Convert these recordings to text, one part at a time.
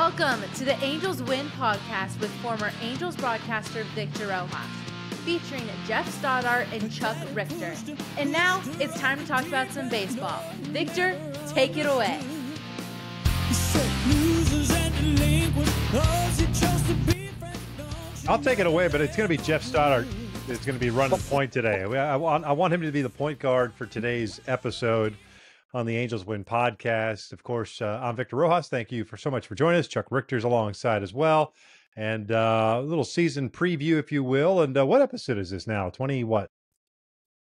Welcome to the Angels Win podcast with former Angels broadcaster Victor Rojas, featuring Jeff Stoddart and Chuck Richter. And now it's time to talk about some baseball. Victor, take it away. I'll take it away, but it's going to be Jeff Stoddart that's going to be running the point today. I want, I want him to be the point guard for today's episode on the Angels Win podcast. Of course, uh, I'm Victor Rojas. Thank you for so much for joining us. Chuck Richter's alongside as well. And uh, a little season preview, if you will. And uh, what episode is this now? 20 what?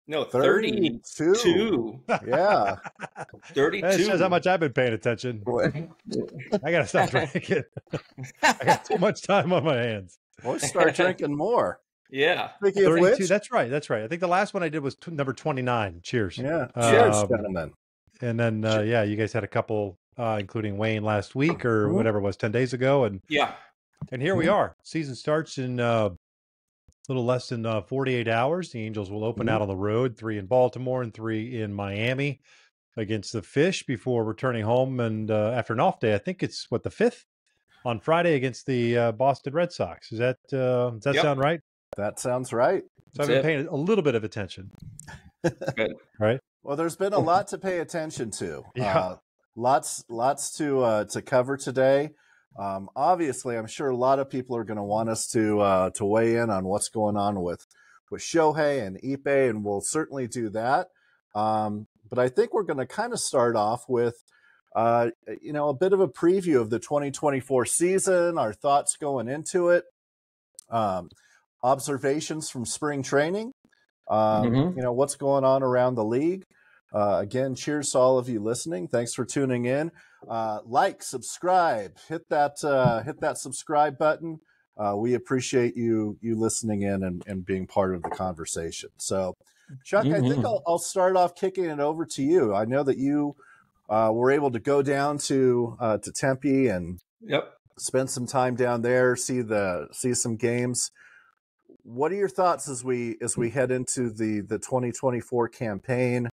No, 32. 32. Yeah. 32. That shows how much I've been paying attention. I got to stop drinking. I got too much time on my hands. We'll start drinking more. Yeah. Speaking 32. Which, that's right. That's right. I think the last one I did was t- number 29. Cheers. Yeah. Cheers, um, gentlemen. And then, uh, yeah, you guys had a couple, uh, including Wayne last week or mm-hmm. whatever it was, 10 days ago. And yeah. And here mm-hmm. we are. Season starts in uh, little less than uh, 48 hours. The Angels will open mm-hmm. out on the road, three in Baltimore and three in Miami against the Fish before returning home. And uh, after an off day, I think it's what the fifth on Friday against the uh, Boston Red Sox. Is that uh, does that yep. sound right? That sounds right. So I've been paying a little bit of attention. Good. Right. Well, there's been a lot to pay attention to. Yeah. Uh, lots, lots to uh, to cover today. Um, obviously, I'm sure a lot of people are going to want us to uh, to weigh in on what's going on with with Shohei and Ippei, and we'll certainly do that. Um, but I think we're going to kind of start off with, uh, you know, a bit of a preview of the 2024 season, our thoughts going into it, um, observations from spring training, um, mm-hmm. you know, what's going on around the league. Uh, again, cheers to all of you listening. Thanks for tuning in. Uh, like, subscribe, hit that uh, hit that subscribe button. Uh, we appreciate you you listening in and, and being part of the conversation. So, Chuck, mm-hmm. I think mm-hmm. I'll, I'll, start off kicking it over to you. I know that you uh, were able to go down to uh, to Tempe and yep. spend some time down there, see the see some games. What are your thoughts as we as we head into the the 2024 campaign?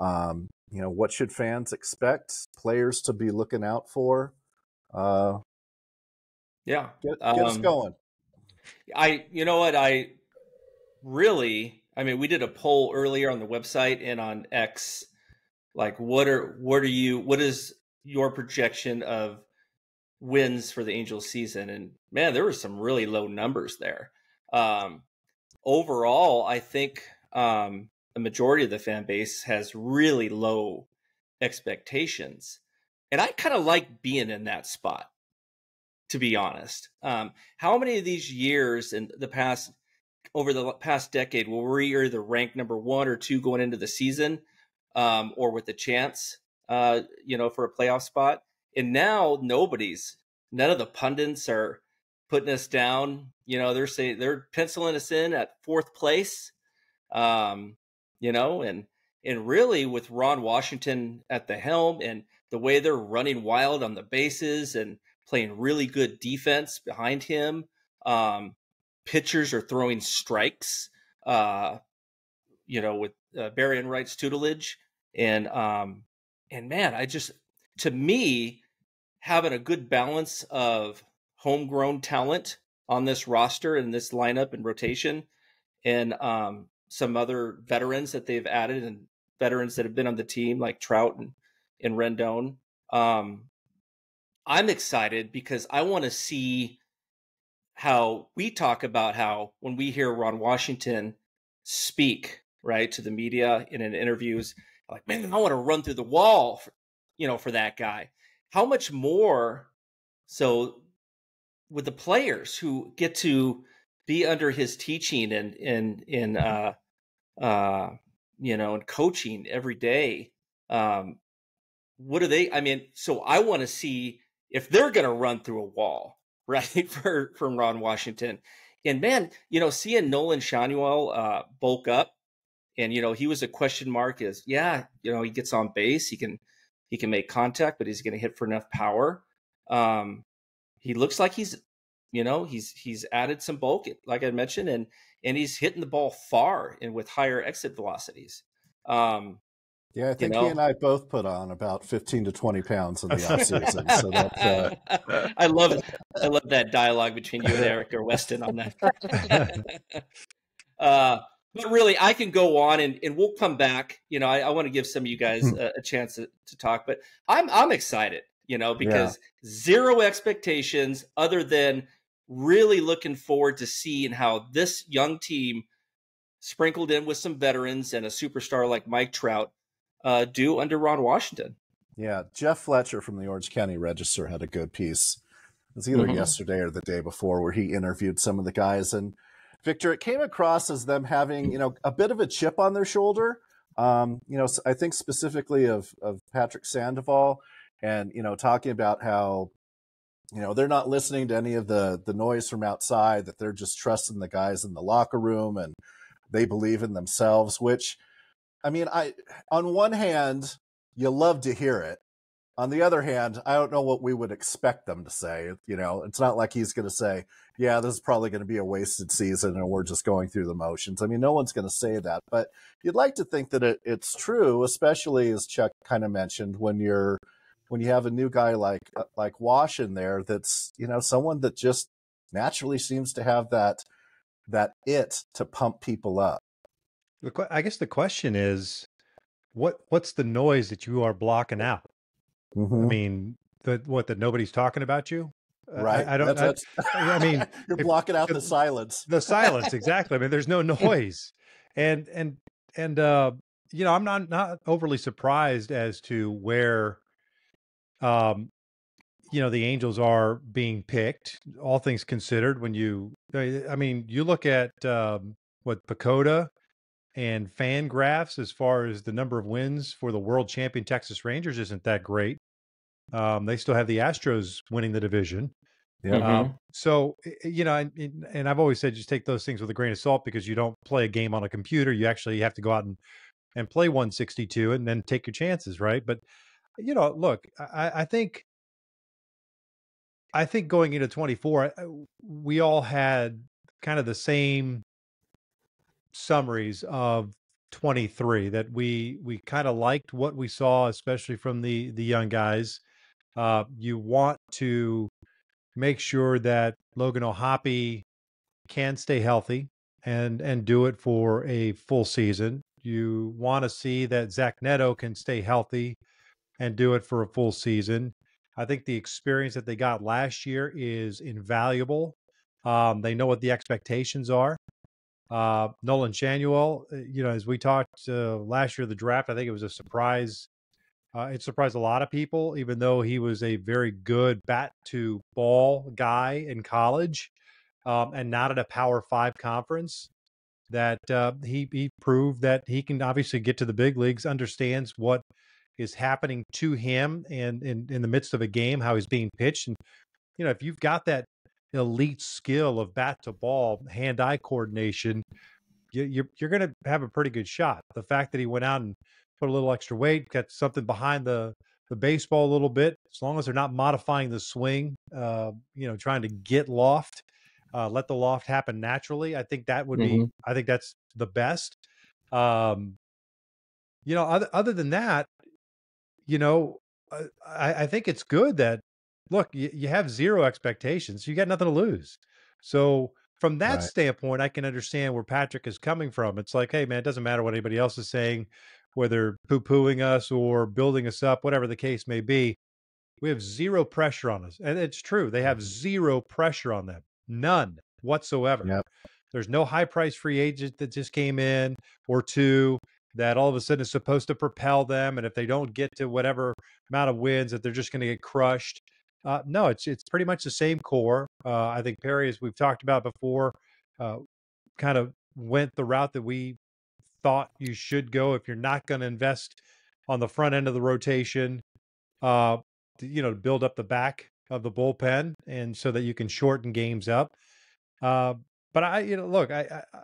Um, you know, what should fans expect? Players to be looking out for? Uh, yeah, get, get um, us going. I, you know what, I really, I mean, we did a poll earlier on the website and on X. Like, what are what are you? What is your projection of wins for the Angels season? And man, there were some really low numbers there. Um, overall, I think um, the majority of the fan base has really low expectations. And I kind of like being in that spot, to be honest. Um, how many of these years in the past, over the past decade, were we either ranked number one or two going into the season, um, or with a chance, uh, you know, for a playoff spot? And now nobody's, none of the pundits are putting us down. You know, they're saying they're penciling us in at fourth place. Um, you know, and and really with Ron Washington at the helm and the way they're running wild on the bases and playing really good defense behind him. Um, pitchers are throwing strikes, uh, you know, with uh, Barry Enright's tutelage. And, um, and man, I just, to me, having a good balance of homegrown talent on this roster and this lineup and rotation and, um, some other veterans that they've added and veterans that have been on the team like Trout and, and Rendon. Um, I'm excited because I want to see how we talk about how when we hear Ron Washington speak right to the media in an interviews, like man, I want to run through the wall, for, you know, for that guy. How much more so with the players who get to be under his teaching and in in uh, uh, you know, and coaching every day. Um, what are they? I mean, so I want to see if they're going to run through a wall, right? For from Ron Washington, and man, you know, seeing Nolan Schanuel uh, bulk up, and you know, he was a question mark. Is yeah, you know, he gets on base, he can he can make contact, but he's going to hit for enough power. Um, he looks like he's, you know, he's he's added some bulk, like I mentioned, and and he's hitting the ball far and with higher exit velocities. Um, Yeah, I think know? he and I both put on about 15 to 20 pounds in the off season. so that's, uh... I love it. I love that dialogue between you and Eric or Weston on that. uh, but really, I can go on and, and we'll come back. You know, I, I want to give some of you guys Hmm. a, a chance to, to talk, but I'm I'm excited. You know, because zero expectations other than really looking forward to seeing how this young team, sprinkled in with some veterans and a superstar like Mike Trout, uh, do under Ron Washington. Yeah, Jeff Fletcher from the Orange County Register had a good piece. It was either Mhm. yesterday or the day before where he interviewed some of the guys. And Victor, it came across as them having, you know, a bit of a chip on their shoulder. Um, you know, I think specifically of of Patrick Sandoval and, you know, talking about how, you know, they're not listening to any of the the noise from outside, that they're just trusting the guys in the locker room and they believe in themselves, which I mean, I on one hand, you love to hear it. On the other hand, I don't know what we would expect them to say. You know, it's not like he's going to say, "Yeah, this is probably going to be a wasted season, and we're just going through the motions." I mean, no one's going to say that, but you'd like to think that it, it's true, especially as Chuck kind of mentioned when you're when you have a new guy like uh, like Wash in there. That's you know someone that just naturally seems to have that that it to pump people up. I guess the question is, what what's the noise that you are blocking out? I Mhm. mean, the what that nobody's talking about you? Uh, I- right? I, don't. I, That's- I mean, you're if- blocking out if- the silence. the silence exactly. I mean, there's no noise, and and and uh, you know, I'm not not overly surprised as to where, um, you know, the Angels are being picked. All things considered, when you, I mean, you look at um, what PECOTA and FanGraphs as far as the number of wins for the world champion Texas Rangers isn't that great. Um, they still have the Astros winning the division. Yeah. Um, so i- i- you know, and, and and I've always said just take those things with a grain of salt because you don't play a game on a computer. You actually have to go out and and play 162 and then take your chances, right? But you know, look, I, I think I think going into 24, we all had kind of the same summaries of 23 that we we kind of liked what we saw, especially from the the young guys. Uh, you want to make sure that Logan O'Hoppe can stay healthy and and do it for a full season. You want to see that Zach Neto can stay healthy and do it for a full season. I think the experience that they got last year is invaluable. Um, they know what the expectations are. Uh, Nolan Schanuel, uh, you know, as we talked uh, last year, the draft, I think it was a surprise. Uh, it surprised a lot of people, even though he was a very good bat to ball guy in college um, and not at a Power Five conference. That uh, he he proved that he can obviously get to the big leagues, understands what is happening to him, and in in the midst of a game, how he's being pitched, and you know if you've got that elite skill of bat to ball, hand eye coordination, you, you're you're going to have a pretty good shot. The fact that he went out and put a little extra weight, got something behind the the baseball a little bit, as long as they're not modifying the swing, uh, you know, trying to get loft, uh, let the loft happen naturally. I think that would be, I think that's the best. Um, you know, other other than that, you know, I, I think it's good that look, you, you have zero expectations. You got nothing to lose. So from that Right. standpoint, I can understand where Patrick is coming from. It's like, hey, man, it doesn't matter what anybody else is saying, whether poo pooing us or building us up, whatever the case may be. We have zero pressure on us. And it's true. They have mm-hmm. zero pressure on them, none whatsoever. Yep. There's no high price free agent that just came in or two that all of a sudden is supposed to propel them. And if they don't get to whatever amount of wins, that they're just going to get crushed. Uh, no, it's it's pretty much the same core. Uh, I think Perry, as we've talked about before, uh, kind of went the route that we thought you should go if you're not going to invest on the front end of the rotation. Uh, you know, build up the back of the bullpen, and so that you can shorten games up. Uh, but I, you know, look, I, I,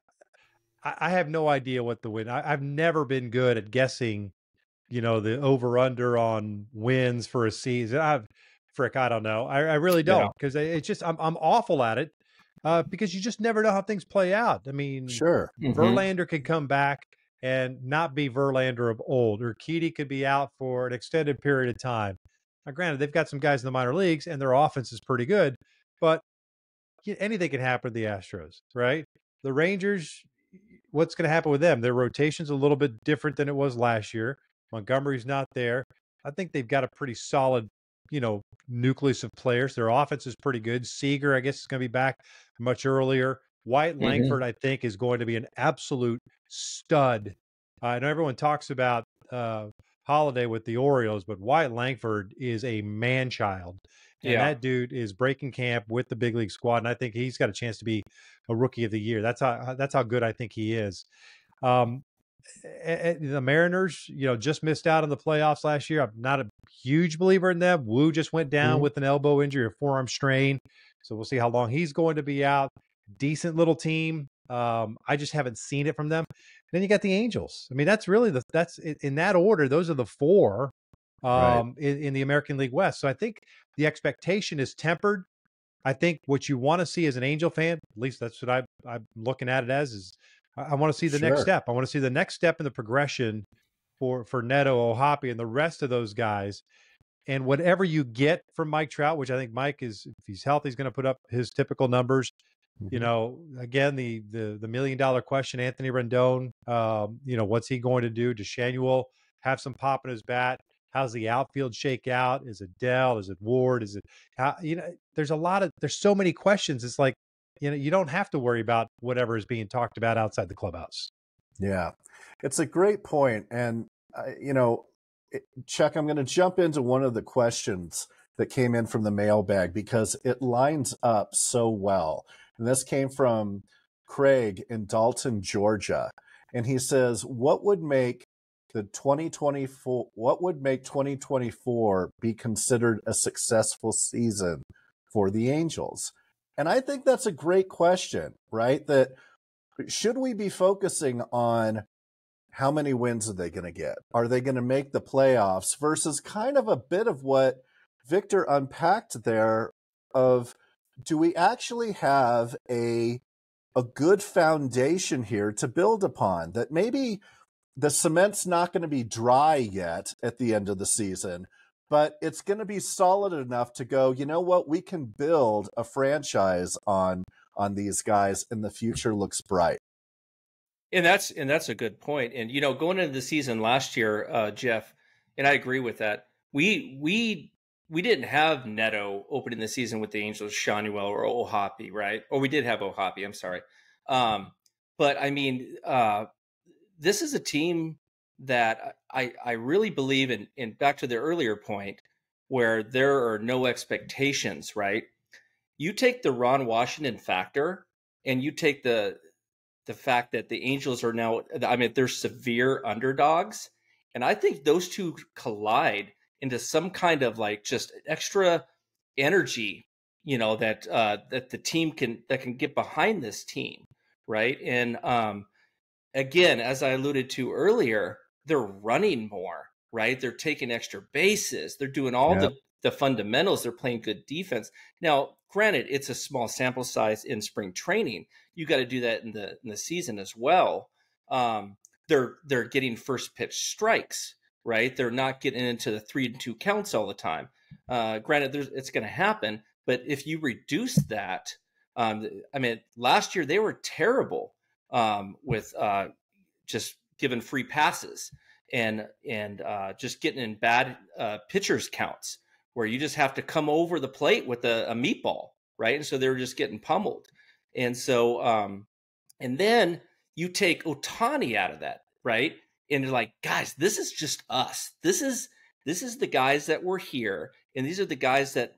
I have no idea what the win. I, I've never been good at guessing, you know, the over under on wins for a season. I've, frick, I don't know. I, I really don't because it's just I'm I'm awful at it uh, because you just never know how things play out. I mean, Sure. Mhm. Verlander could come back and not be Verlander of old. or Urquidy could be out for an extended period of time. Now, granted, they've got some guys in the minor leagues and their offense is pretty good, but anything can happen to the Astros, right? The Rangers, what's going to happen with them? Their rotation's a little bit different than it was last year. Montgomery's not there. I think they've got a pretty solid, you know, nucleus of players. Their offense is pretty good. Seager, I guess, is going to be back much earlier. Wyatt mm-hmm. Langford, I think, is going to be an absolute stud. Uh, I know everyone talks about uh, Holliday with the Orioles, but Wyatt Langford is a man child. And yeah. that dude is breaking camp with the big league squad, and I think he's got a chance to be a rookie of the year. That's how that's how good I think he is. Um, the Mariners, you know, just missed out on the playoffs last year. I'm not a huge believer in them. Woo just went down mm-hmm. with an elbow injury or forearm strain, so we'll see how long he's going to be out. Decent little team. Um, I just haven't seen it from them. And then you got the Angels. I mean, that's really the that's in that order. Those are the four um, right. in, in the American League West. So I think the expectation is tempered. I think what you want to see as an Angel fan, at least that's what I, I'm looking at it as, is I, I want to see the sure. next step. I want to see the next step in the progression for for Neto, O'Hoppe, and the rest of those guys. And whatever you get from Mike Trout, which I think Mike is, if he's healthy, he's going to put up his typical numbers. Mm-hmm. You know, again, the the the million dollar question, Anthony Rendon. Um, you know, what's he going to do? Does Schanuel have some pop in his bat? How's the outfield shake out? Is it Adell? Is it Ward? Is it how? You know, there's a lot of there's so many questions. It's like you know you don't have to worry about whatever is being talked about outside the clubhouse. Yeah, it's a great point, and uh, you know, Chuck, I'm going to jump into one of the questions that came in from the mailbag because it lines up so well. And this came from Craig in Dalton, Georgia. And he says, What would make the 2024 what would make 2024 be considered a successful season for the Angels? And I think that's a great question, right? That should we be focusing on how many wins are they going to get? Are they going to make the playoffs versus kind of a bit of what Victor unpacked there of do we actually have a a good foundation here to build upon that maybe the cement's not going to be dry yet at the end of the season but it's going to be solid enough to go you know what we can build a franchise on on these guys and the future looks bright and that's and that's a good point. and you know going into the season last year uh jeff and i agree with that we we we didn't have Neto opening the season with the Angels, Schanuel or O'Hoppe, right? Or we did have O'Hoppe. I'm sorry, um, but I mean, uh, this is a team that I I really believe in. In back to the earlier point, where there are no expectations, right? You take the Ron Washington factor, and you take the the fact that the Angels are now. I mean, they're severe underdogs, and I think those two collide into some kind of like just extra energy you know that uh that the team can that can get behind this team right and um again as i alluded to earlier they're running more right? They're taking extra bases. They're doing all the the fundamentals. They're playing good defense. Now granted it's a small sample size in spring training. You got to do that in the in the season as well. Um they're they're getting first pitch strikes right? They're not getting into the three and two counts all the time. Uh, granted, it's going to happen, but if you reduce that, um, I mean, last year they were terrible um, with uh, just giving free passes and and uh, just getting in bad uh, pitchers counts where you just have to come over the plate with a, a meatball, right? And so they were just getting pummeled. And so, um, and then you take Ohtani out of that, right? and they're like, guys, this is just us. This is this is the guys that were here, and these are the guys that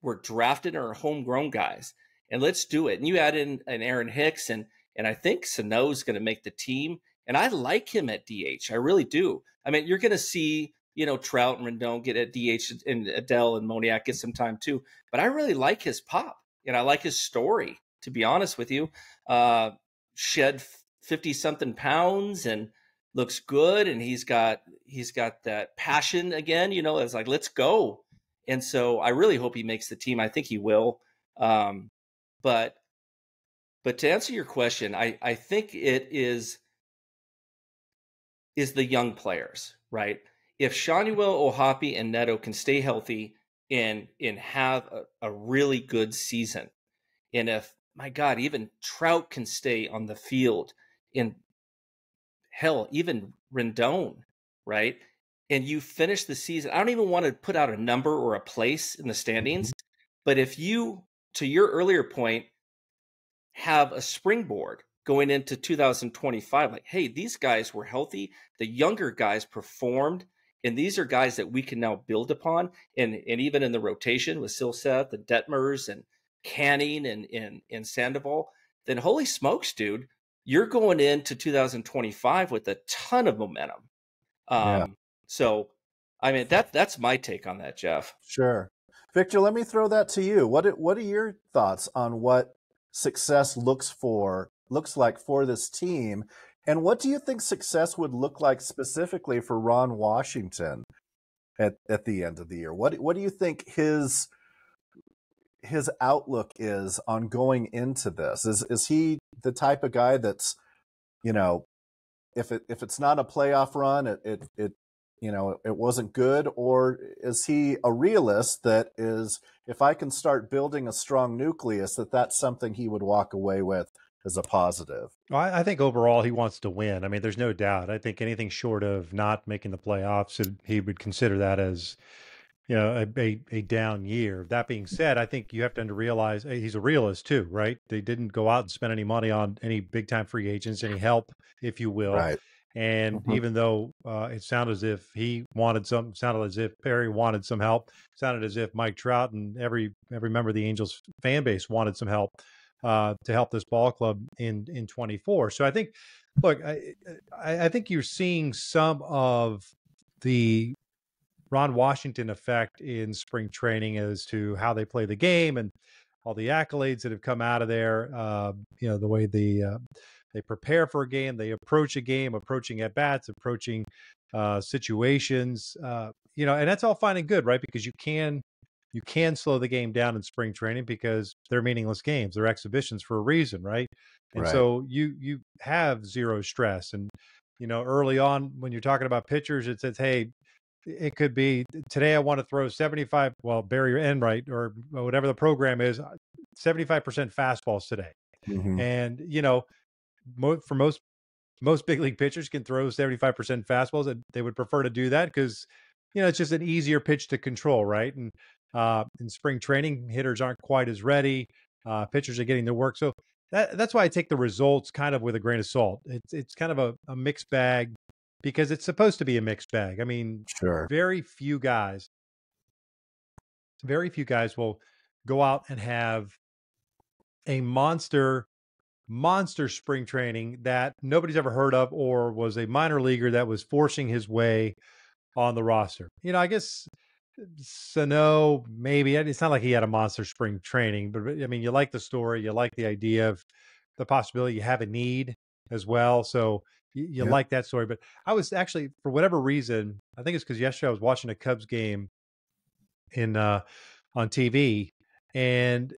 were drafted or homegrown guys, and let's do it. And you add in an Aaron Hicks, and and I think Sano is going to make the team, and I like him at DH. I really do. I mean, you're going to see you know Trout and Rendon get at DH, and Adell and Moniak get some time too. But I really like his pop, and I like his story. To be honest with you, uh, shed fifty something pounds and looks good and he's got he's got that passion again you know it's like let's go and so i really hope he makes the team i think he will um, but but to answer your question i i think it is is the young players, right? If Schanuel O'Hoppe and Neto can stay healthy and and have a, a really good season, and if my God, even Trout can stay on the field, and hell, even Rendon, right? And you finish the season. I don't even want to put out a number or a place in the standings, mm-hmm. but if you, to your earlier point, have a springboard going into 2025, like, hey, these guys were healthy, the younger guys performed, and these are guys that we can now build upon. And and even in the rotation with Silseth, the Detmers, and Canning and and and Sandoval, then holy smokes, dude, you're going into 2025 with a ton of momentum. Um, yeah. So, I mean that that's my take on that, Jeff. Sure, Victor. Let me throw that to you. What what are your thoughts on what success looks for looks like for this team, and what do you think success would look like specifically for Ron Washington at at the end of the year? What what do you think his his outlook is on going into this. Is is he the type of guy that's, you know, if it if it's not a playoff run, it it, it you know it wasn't good, or is he a realist that is if I can start building a strong nucleus, that that's something he would walk away with as a positive. Well, I think overall he wants to win. I mean, there's no doubt. I think anything short of not making the playoffs, he would consider that as you know a, a, a, down year. That being said, I think you have to realize eh, he's a realist too, right? They didn't go out and spend any money on any big time free agents, any help, if you will. Right. And mm-hmm. even though uh, it sounded as if he wanted some, sounded as if Perry wanted some help, sounded as if Mike Trout and every every member of the Angels fan base wanted some help uh, to help this ball club in in 24. So I think, look, I, I think you're seeing some of the Ron Washington effect in spring training as to how they play the game and all the accolades that have come out of there. Uh, you know, the way the uh, they prepare for a game, they approach a game, approaching at bats, approaching uh, situations. Uh, you know, and that's all fine and good, right? Because you can you can slow the game down in spring training because they're meaningless games, they're exhibitions for a reason, right? And right. so you you have zero stress and you know early on when you're talking about pitchers it says hey it could be today I want to throw 75, well, barrier Barry Enright or whatever the program is, 75% fastballs today. Mm-hmm. And, you know, mo- for most most big league pitchers can throw 75% fastballs and they would prefer to do that because you know it's just an easier pitch to control right and uh, in spring training hitters aren't quite as ready uh, pitchers are getting their work so that, that's why i take the results kind of with a grain of salt it's, it's kind of a, a mixed bag because it's supposed to be a mixed bag. I mean, sure. very few guys, very few guys will go out and have a monster, monster spring training that nobody's ever heard of or was a minor leaguer that was forcing his way on the roster. You know, I guess Sano, maybe it's not like he had a monster spring training, but I mean, you like the story, you like the idea of the possibility you have a need as well. So you, you yep. like that story. But I was actually, for whatever reason, I think it's because yesterday I was watching a Cubs game in uh, on TV, and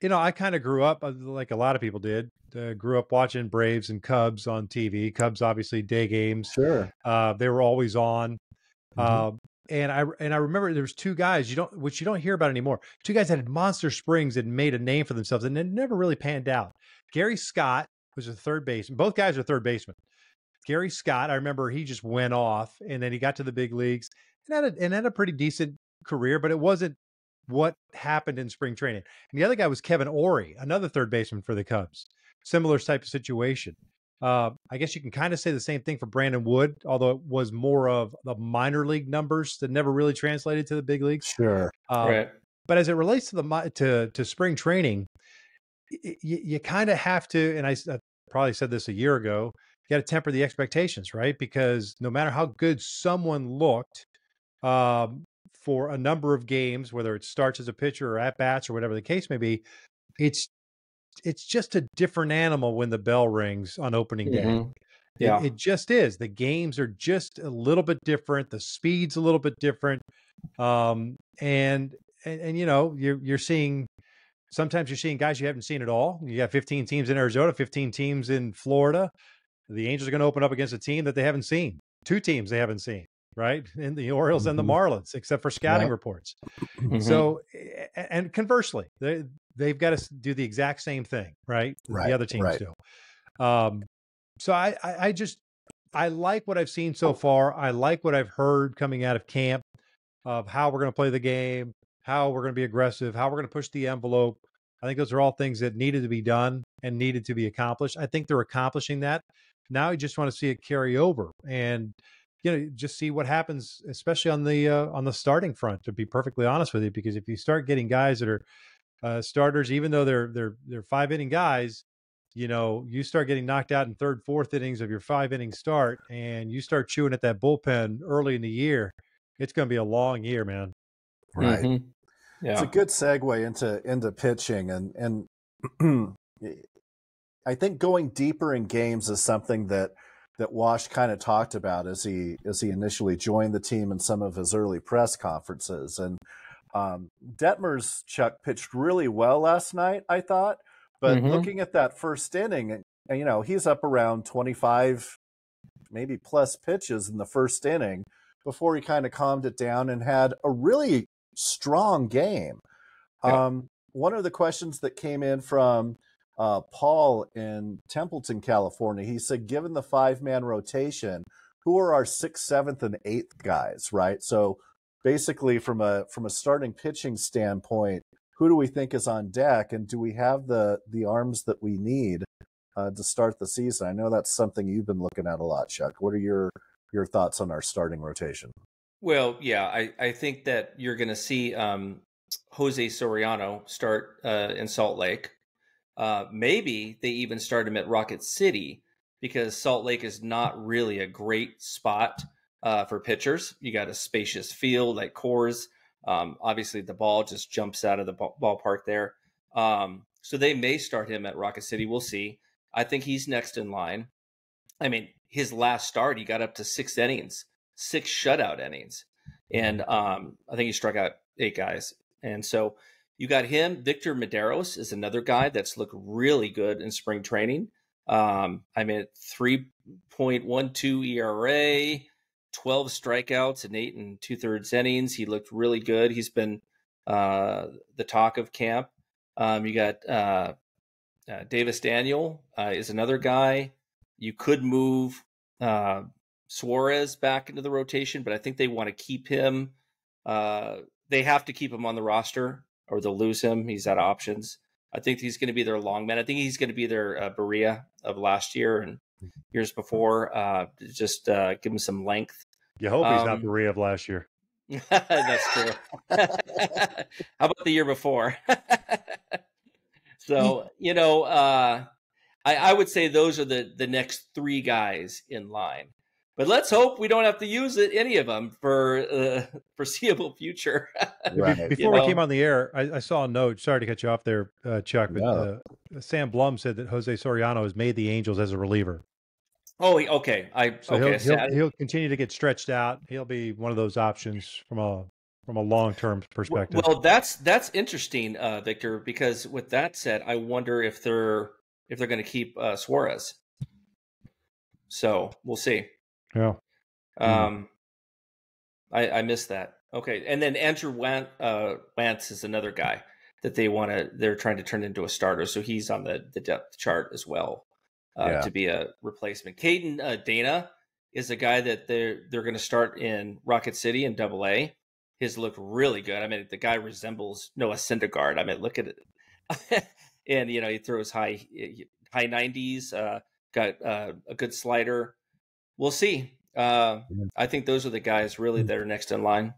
you know I kind of grew up uh, like a lot of people did. Uh, grew up watching Braves and Cubs on TV. Cubs obviously day games. Sure, uh, they were always on. Mm-hmm. Uh, and I and I remember there was two guys you don't which you don't hear about anymore. Two guys that had monster springs and made a name for themselves and it never really panned out. Gary Scott was a third baseman. Both guys are third baseman. Gary Scott, I remember he just went off and then he got to the big leagues and had a, and had a pretty decent career, but it wasn't what happened in spring training. And the other guy was Kevin Orie, another third baseman for the Cubs. Similar type of situation. Uh, I guess you can kind of say the same thing for Brandon Wood, although it was more of the minor league numbers that never really translated to the big leagues. Sure. Um, right. But as it relates to the to to spring training, you, you kind of have to, and I, I probably said this a year ago you got to temper the expectations, right? Because no matter how good someone looked um, for a number of games, whether it starts as a pitcher or at bats or whatever the case may be, it's it's just a different animal when the bell rings on opening day. Mm-hmm. Yeah, it, it, just is. The games are just a little bit different. The speed's a little bit different, um, and, and and you know you're you're seeing sometimes you're seeing guys you haven't seen at all. You got 15 teams in Arizona, 15 teams in Florida the Angels are going to open up against a team that they haven't seen. two teams they haven't seen, right? In the Orioles mm-hmm. and the mm-hmm. Marlins, except for scouting yeah. reports. Mm-hmm. So, and conversely, they they've got to do the exact same thing, right? Right. The other teams right. do. Um, so I, I, I just I like what I've seen so far. I like what I've heard coming out of camp of how we're going to play the game, how we're going to be aggressive, how we're going to push the envelope. I think those are all things that needed to be done and needed to be accomplished. I think they're accomplishing that. Now you just want to see it carry over and you know just see what happens, especially on the uh, on the starting front. To be perfectly honest with you, because if you start getting guys that are uh, starters, even though they're they're they're five inning guys, you know, you start getting knocked out in third, fourth innings of your five inning start, and you start chewing at that bullpen early in the year. It's going to be a long year, man. Right. Mm-hmm. Yeah. It's a good segue into into pitching and and I think going deeper in games is something that that Wash kind of talked about as he as he initially joined the team in some of his early press conferences. And um, Detmers Chuck pitched really well last night, I thought. But mm-hmm. looking at that first inning, and you know he's up around twenty five, maybe plus pitches in the first inning before he kind of calmed it down and had a really strong game. Yeah. Um, one of the questions that came in from uh, Paul in Templeton, California, he said, given the five man rotation, who are our sixth, seventh, and eighth guys, right? So basically, from a from a starting pitching standpoint, who do we think is on deck, and do we have the the arms that we need uh, to start the season? I know that's something you've been looking at a lot, Chuck. What are your your thoughts on our starting rotation? Well, yeah, I, I think that you're going to see um, Jose Soriano start uh, in Salt Lake. Uh, maybe they even start him at Rocket City because Salt Lake is not really a great spot uh, for pitchers. You got a spacious field like Coors. Um, obviously, the ball just jumps out of the ballpark there. Um, so they may start him at Rocket City. We'll see. I think he's next in line. I mean, his last start, he got up to six innings six shutout innings, and um, I think he struck out eight guys. And so you got him. Victor Mederos is another guy that's looked really good in spring training. Um, I mean, three point one two ERA, twelve strikeouts, and eight and two thirds innings. He looked really good. He's been uh, the talk of camp. Um, you got uh, uh, Davis Daniel uh, is another guy. You could move uh, Suarez back into the rotation, but I think they want to keep him. Uh, they have to keep him on the roster or they'll lose him. He's out of options. I think he's going to be their long man. I think he's going to be their uh, Barria of last year and years before. Uh, just uh, give him some length. You hope he's um, not Barria of last year. that's true. How about the year before? so you know, uh, I, I would say those are the the next three guys in line. But let's hope we don't have to use it any of them for uh, foreseeable future. right. Before we know? came on the air, I, I, saw a note. Sorry to cut you off there, uh, Chuck, but no. uh, Sam Blum said that Jose Soriano has made the Angels as a reliever. Oh, okay. I so okay. He'll, he'll, he'll, continue to get stretched out. He'll be one of those options from a from a long term perspective. Well, that's that's interesting, uh, Victor. Because with that said, I wonder if they're if they're going to keep uh, Suarez. So we'll see. Yeah. Mm-hmm. Um, I I missed that. Okay, and then Andrew Wantz, uh, Wantz is another guy that they want to. They're trying to turn into a starter, so he's on the the depth chart as well uh, yeah. to be a replacement. Caden uh, Dana is a guy that they're they're going to start in Rocket City in Double A. His looked really good. I mean, the guy resembles Noah Syndergaard. I mean, look at it. and you know, he throws high high nineties. Uh, got uh, a good slider we'll see. Uh, I think those are the guys really mm. that are next in line.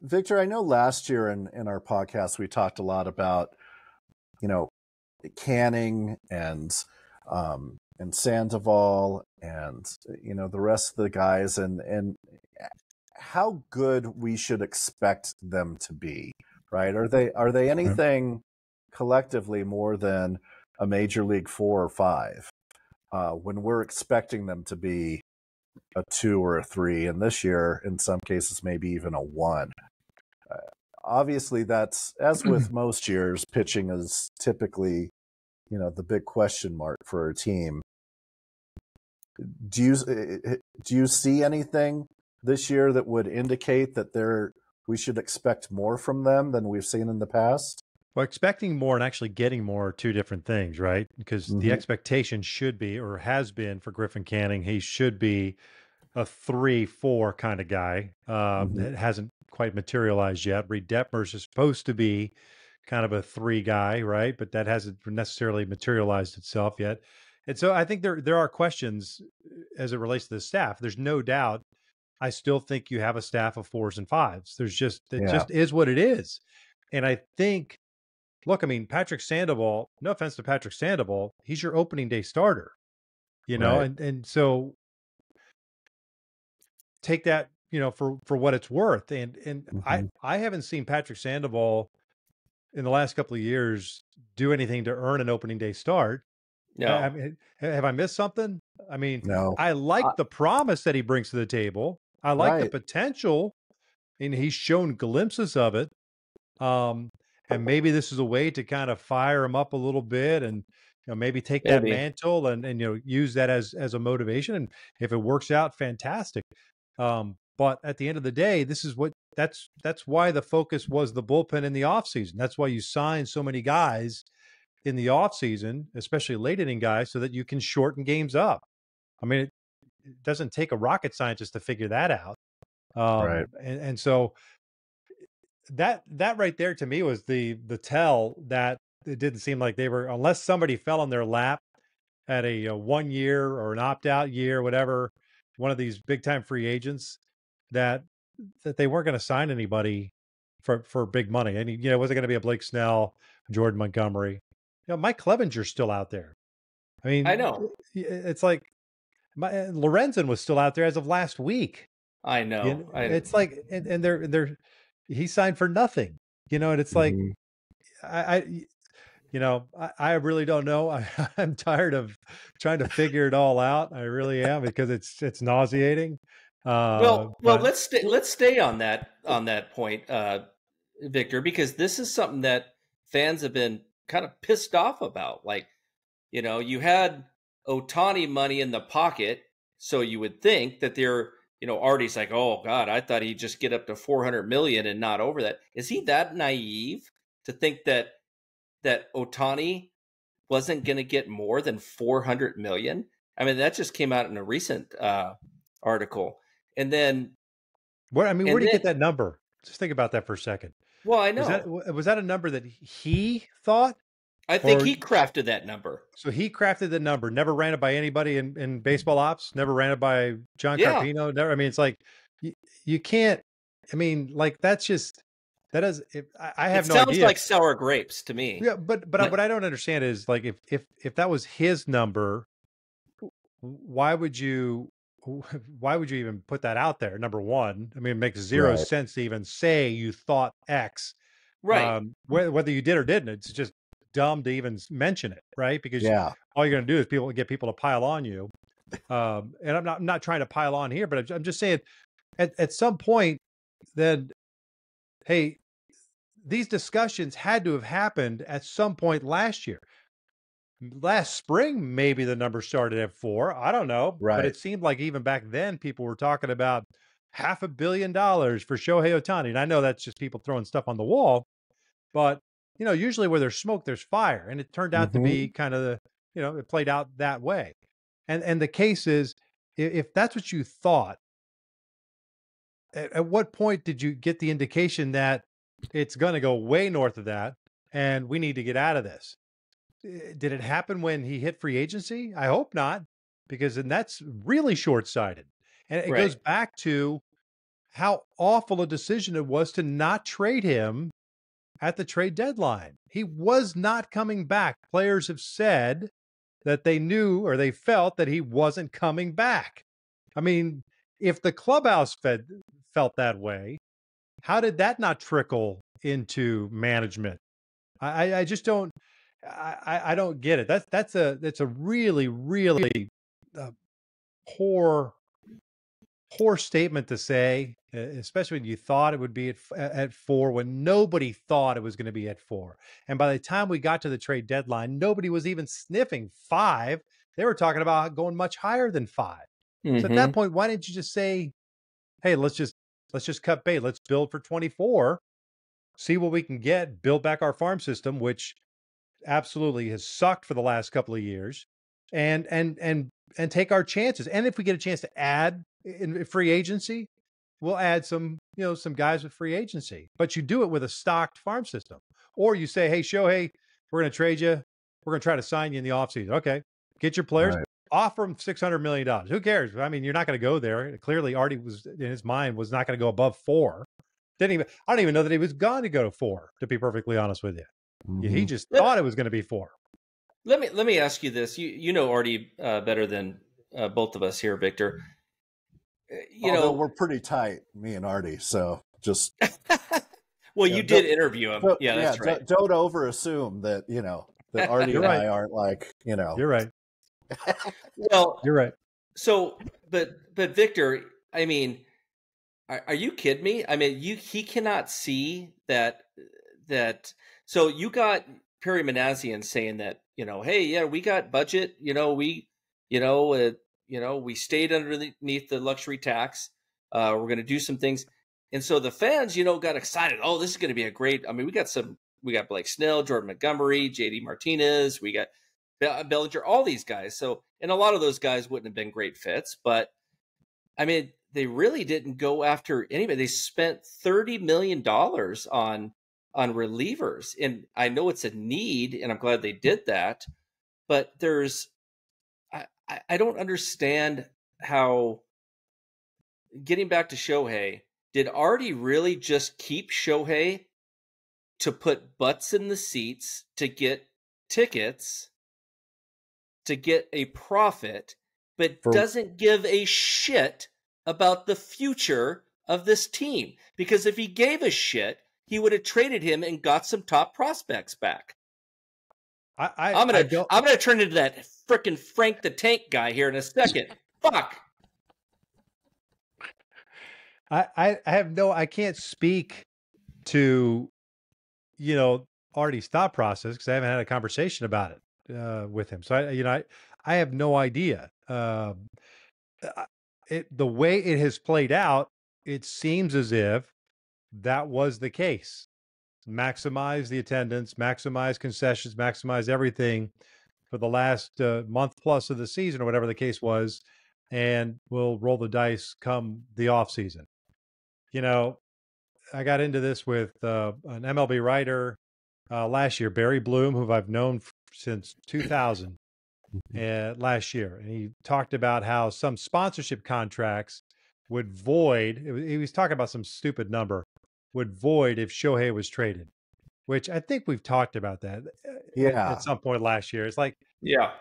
Victor, I know last year in, in our podcast we talked a lot about, you know, Canning and um, and Sandoval and you know the rest of the guys and and how good we should expect them to be, right? Are they are they anything collectively more than a major league four or five? Uh, when we're expecting them to be a two or a three, and this year, in some cases, maybe even a one. Uh, obviously, that's as with most years, pitching is typically, you know, the big question mark for a team. do you do you see anything this year that would indicate that they're we should expect more from them than we've seen in the past? Well, expecting more and actually getting more are two different things, right? Because Mhm. the expectation should be or has been for Griffin Canning, he should be a three, four kind of guy. Um, Mhm. It hasn't quite materialized yet. Reed Detmers is supposed to be kind of a three guy, right? But that hasn't necessarily materialized itself yet. And so I think there there are questions uh, as it relates to the staff. There's no doubt. I still think you have a staff of fours and fives. There's just it Yeah. just is what it is. And I think look, I mean, Patrick Sandoval, no offense to Patrick Sandoval, he's your opening day starter. You know, Right. and and so take that, you know, for for what it's worth. And and I Mhm. I haven't seen Patrick Sandoval in the last couple of years do anything to earn an opening day start. No, I, I mean, have I missed something? I mean, No. I like I- the promise that he brings to the table. I like the potential, and he's shown glimpses of it. Um, and maybe this is a way to kind of fire him up a little bit, and you know maybe take that mantle and and you know use that as as a motivation. And if it works out, fantastic. Um, but at the end of the day, this is what that's that's why the focus was the bullpen in the offseason. That's why you signed so many guys in the offseason, especially late inning guys, so that you can shorten games up. I mean, it, it doesn't take a rocket scientist to figure that out. Um, Right. And, and so that that right there to me was the the tell that it didn't seem like they were unless somebody fell on their lap at a, uh one year or an opt out year, whatever, one of these big time free agents that that they weren't going to sign anybody for for big money. And you know, was it going to be a Blake Snell, Jordan Montgomery? You know, Mike Clevinger's still out there. I mean, I know. It's like my, Lorenzen was still out there as of last week. I know. You know, I, it's like, and, and they're they're he signed for nothing, you know, and it's like Mhm. I, I you know, I, I really don't know. I, I'm tired of trying to figure it all out. I really am because it's it's nauseating. Uh, well, well, but- let's stay. Let's stay on that on that point, uh, Victor, because this is something that fans have been kind of pissed off about. Like, you know, you had Ohtani money in the pocket, so you would think that they're, you know, Artie's like, oh God, I thought he'd just get up to four hundred million and not over that. Is he that naive to think that that Ohtani wasn't going to get more than four hundred million? I mean, that just came out in a recent uh, article. And then What I mean, where do you get that number? Just think about that for a second. Well, I know. Was that was that a number that he thought? I think or- he crafted that number. So he crafted the number. Never ran it by anybody in, in baseball ops. Never ran it by John Yeah. Carpino. Never. I mean, it's like you, you can't. I mean, like that's just that is. If, I, I have it no sounds idea. like sour grapes to me. Yeah, but but Like- what I don't understand is like if if if that was his number, why would you why would you even put that out there? Number one, I mean, it makes zero Right. sense to even say you thought X, Right. Um, whether, whether you did or didn't, it's just dumb to even mention it, right? Because Yeah. all you're going to do is people get people to pile on you. Um, and I'm not I'm not trying to pile on here, but I'm, just saying, at at some point, then, hey, these discussions had to have happened at some point last year. Last spring, maybe the number started at four. I don't know, right. but it seemed like even back then, people were talking about half a billion dollars for Shohei Ohtani. And I know that's just people throwing stuff on the wall, but you know, usually where there's smoke, there's fire, and it turned out to Mhm. be kind of the, you know, it played out that way. And and the case is, if that's what you thought, at, at what point did you get the indication that it's going to go way north of that, and we need to get out of this? Did it happen when he hit free agency? I hope not, because then that's really short sighted. And it goes back to how awful a decision it was to not trade him at the trade deadline. He was not coming back. Players have said that they knew or they felt that he wasn't coming back. I mean, if the clubhouse fed, felt that way, how did that not trickle into management? I, I- just don't. I, I- I don't get it. That's that's a that's a really really uh, poor poor statement to say, especially when you thought it would be at, at four, when nobody thought it was going to be at four. And by the time we got to the trade deadline, nobody was even sniffing five. they were talking about going much higher than 5 So at that mm-hmm. point, why didn't you just say, "Hey, let's just let's just cut bait. Let's build for 24, see what we can get, build back our farm system, which absolutely has sucked for the last couple of years, and and and and take our chances. And if we get a chance to add in free agency, we'll add some you know some guys with free agency. But you do it with a stocked farm system, or you say, "Hey, Shohei, we're going to trade you. We're going to try to sign you in the offseason. Okay, get your players." Right. offer him six hundred million dollars. Who cares? I mean, you're not going to go there. Clearly, Artie was in his mind was not going to go above four. Didn't even. I don't even know that he was going to go to four. To be perfectly honest with you, he Mhm. just thought it was going to be four. Let me let me ask you this. You you know Artie uh, better than uh, both of us here, Victor. Uh, You Although know, we're pretty tight, me and Artie. So just well, you don't- did interview him. don't- yeah, that's don't- right. Don't, over assume that you know that Artie and right. I aren't like you know. You're right. Well, You're right. so but but Victor, I mean, are, are you kidding me? I mean, you he cannot see that that. So you got Perry Minasian saying that you know, hey, yeah, we got budget. You know, we you know uh, you know we stayed underneath the luxury tax. Uh, we're going to do some things, and so the fans, you know, got excited. Oh, this is going to be a great. I mean, we got some. We got Blake Snell, Jordan Montgomery, JD Martinez. We got Be- Bellinger, all these guys. So, and a lot of those guys wouldn't have been great fits, but I mean, they really didn't go after anybody. They spent thirty million dollars on on relievers, and I know it's a need, and I'm glad they did that. But there's, I I, don't understand how. Getting back to Shohei, did Artie really just keep Shohei to put butts in the seats to get tickets? to get a profit, but For- doesn't give a shit about the future of this team. Because if he gave a shit, he would have traded him and got some top prospects back. I, I, I'm gonna don't- I'm gonna turn into that frickin' Frank the Tank guy here in a second. Fuck. I, I I have no I can't speak to you know Artie's thought process because I haven't had a conversation about it uh, with him. So I you know I I have no idea. Um, it the way it has played out, it seems as if that was the case. Maximize the attendance, maximize concessions, maximize everything for the last uh, month plus of the season or whatever the case was, and we'll roll the dice come the off season you know, I got into this with uh, an MLB writer uh, last year, Barry Bloom, who I've known f- since 2000 uh, last year. And he talked about how some sponsorship contracts would void, it was- he was talking about some stupid number, would void if Shohei was traded, which I think we've talked about that uh, Yeah. at some point last year. It's like, Yeah.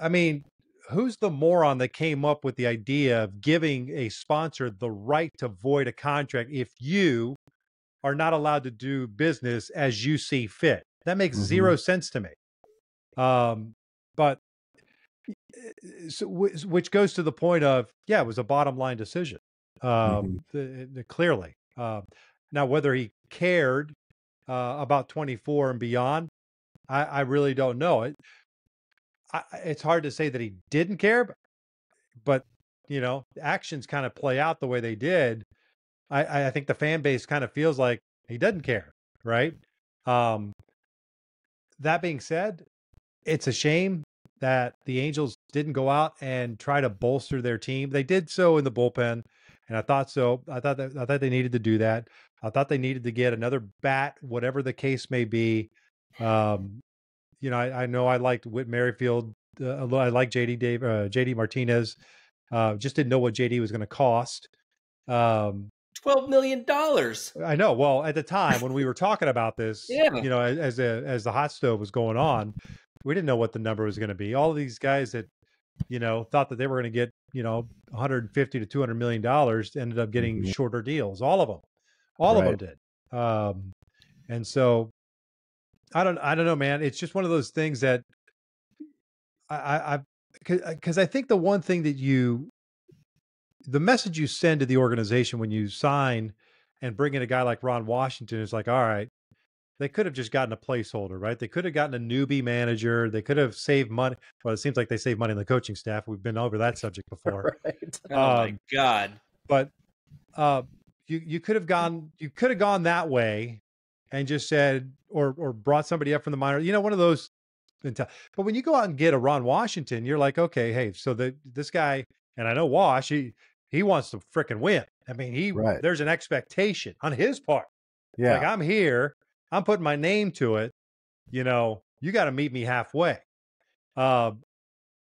I mean, who's the moron that came up with the idea of giving a sponsor the right to void a contract if you are not allowed to do business as you see fit? That makes Mhm. zero sense to me. Um, but eh, so, which goes to the point of, yeah, it was a bottom line decision. Um, the, the, clearly. Uh, now, whether he cared uh, about 24 and beyond, I, I really don't know. It, I, it's hard to say that he didn't care, but, but you know, actions kind of play out the way they did. I- I, I think the fan base kind of feels like he doesn't care, right? Um, that being said, it's a shame that the Angels didn't go out and try to bolster their team. They did so in the bullpen, and I thought so. I thought that I thought they needed to do that. I thought they needed to get another bat, whatever the case may be. Um, you know, I, I know I liked Whit Merrifield. Uh, I like JD Dave, uh, JD Martinez. Uh, just didn't know what JD was going to cost. Um, Twelve million dollars. I know. Well, at the time when we were talking about this, Yeah. you know, as a, as the hot stove was going on, we didn't know what the number was going to be. All of these guys that, you know, thought that they were going to get, you know, 150 to 200 million dollars ended up getting Mhm. shorter deals. All of them, all of them did. Um, and so, I don't, I don't know, man. It's just one of those things that I, I, I because I think the one thing that you, the message you send to the organization when you sign and bring in a guy like Ron Washington is like, all right, they could have just gotten a placeholder, right? They could have gotten a newbie manager. They could have saved money. Well, it seems like they saved money on the coaching staff. We've been over that subject before. Right. Oh my Um, god. But uh, you you could have gone you could have gone that way and just said or or brought somebody up from the minor. You know, one of those. But when you go out and get a Ron Washington, you're like, okay, hey, so the this guy, and I know Wash, he he wants to frickin' win. I mean, he Right. there's an expectation on his part. Yeah. Like I'm here, I'm putting my name to it. You know, you got to meet me halfway. Uh,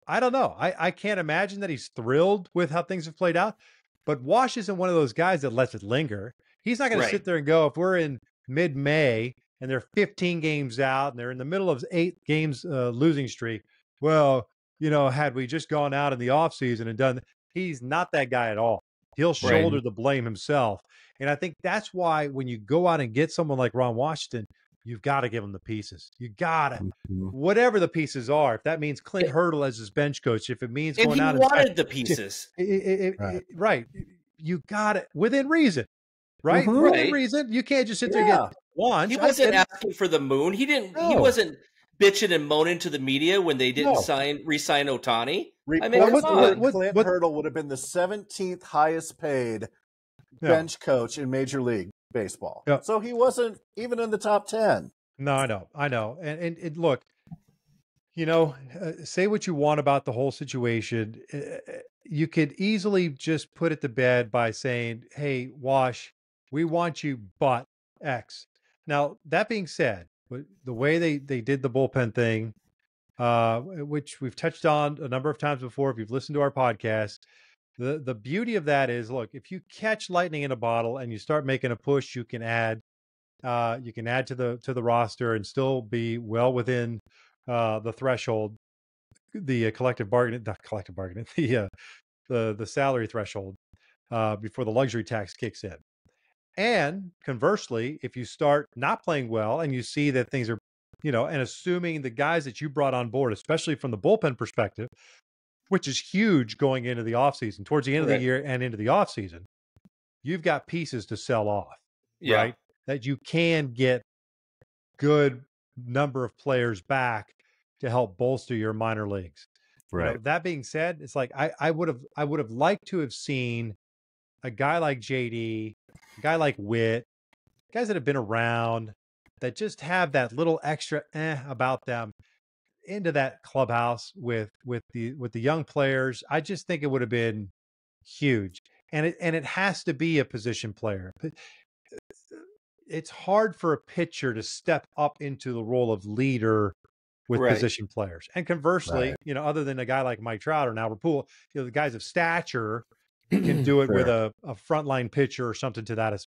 I don't know. I, I can't imagine that he's thrilled with how things have played out. But Wash isn't one of those guys that lets it linger. He's not going Right. to sit there and go, if we're in mid May and they're 15 games out and they're in the middle of eight games uh, losing streak, well, you know, had we just gone out in the offseason and done, he's not that guy at all. He'll shoulder the blame himself. And I think that's why when you go out and get someone like Ron Washington, you've got to give him the pieces. You got to Mhm. whatever the pieces are. If that means Clint Hurdle as his bench coach, if it means And going he out and wanted the pieces. it- it- it- Right. it- right, you got it within reason, right? Mhm. Within Right. reason. You can't just sit there Yeah. and get one. He wasn't asking for the moon. He didn't. He wasn't bitching and moaning to the media when they didn't No. sign re-sign Ohtani. Report I mean, come what. What- Clint what- Hurdle would have been the 17th highest paid Yeah. bench coach in Major League Baseball. Yeah. So he wasn't even in the top 10. No, I know, I know, and and, and look, you know, uh, say what you want about the whole situation. uh, You could easily just put it to bed by saying, "Hey, Wash, we want you, but X." Now, that being said, w- the way they they did the bullpen thing, uh, which we've touched on a number of times before, if you've listened to our podcast, the the beauty of that is, look, if you catch lightning in a bottle and you start making a push, you can add uh, you can add to the to the roster and still be well within uh, the threshold, the uh, collective bargaining, not collective bargaining, the uh, the the salary threshold uh, before the luxury tax kicks in. And conversely, if you start not playing well and you see that things are, you know, and assuming the guys that you brought on board, especially from the bullpen perspective, which is huge going into the offseason, towards the end of the year and into the offseason, you've got pieces to sell off Yeah. right? That you can get good number of players back to help bolster your minor leagues. You know, that being said, it's like I, I would have I would have liked to have seen a guy like JD, a guy like Whit, guys that have been around that just have that little extra eh about them into that clubhouse with with the with the young players. I just think it would have been huge. And it and it has to be a position player. It's hard for a pitcher to step up into the role of leader with Right. position players. And conversely, Right. you know, other than a guy like Mike Trout or now Poole, you know, the guys of stature can do it with a, a frontline pitcher or something to that. as-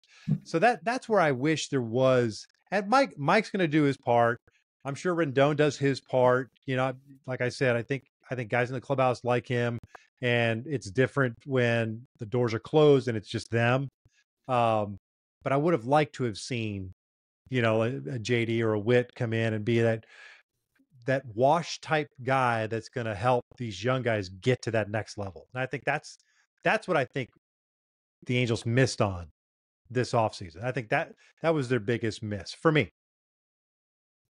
So that that's where I wish there was. And Mike Mike's going to do his part. I'm sure Rendon does his part. You know, like I said, I think I think guys in the clubhouse like him, and it's different when the doors are closed and it's just them. Um, but I would have liked to have seen, you know, a, a JD or a Whit come in and be that that wash type guy that's going to help these young guys get to that next level. And I think that's that's what I think the Angels missed on this offseason. I think that that was their biggest miss for me.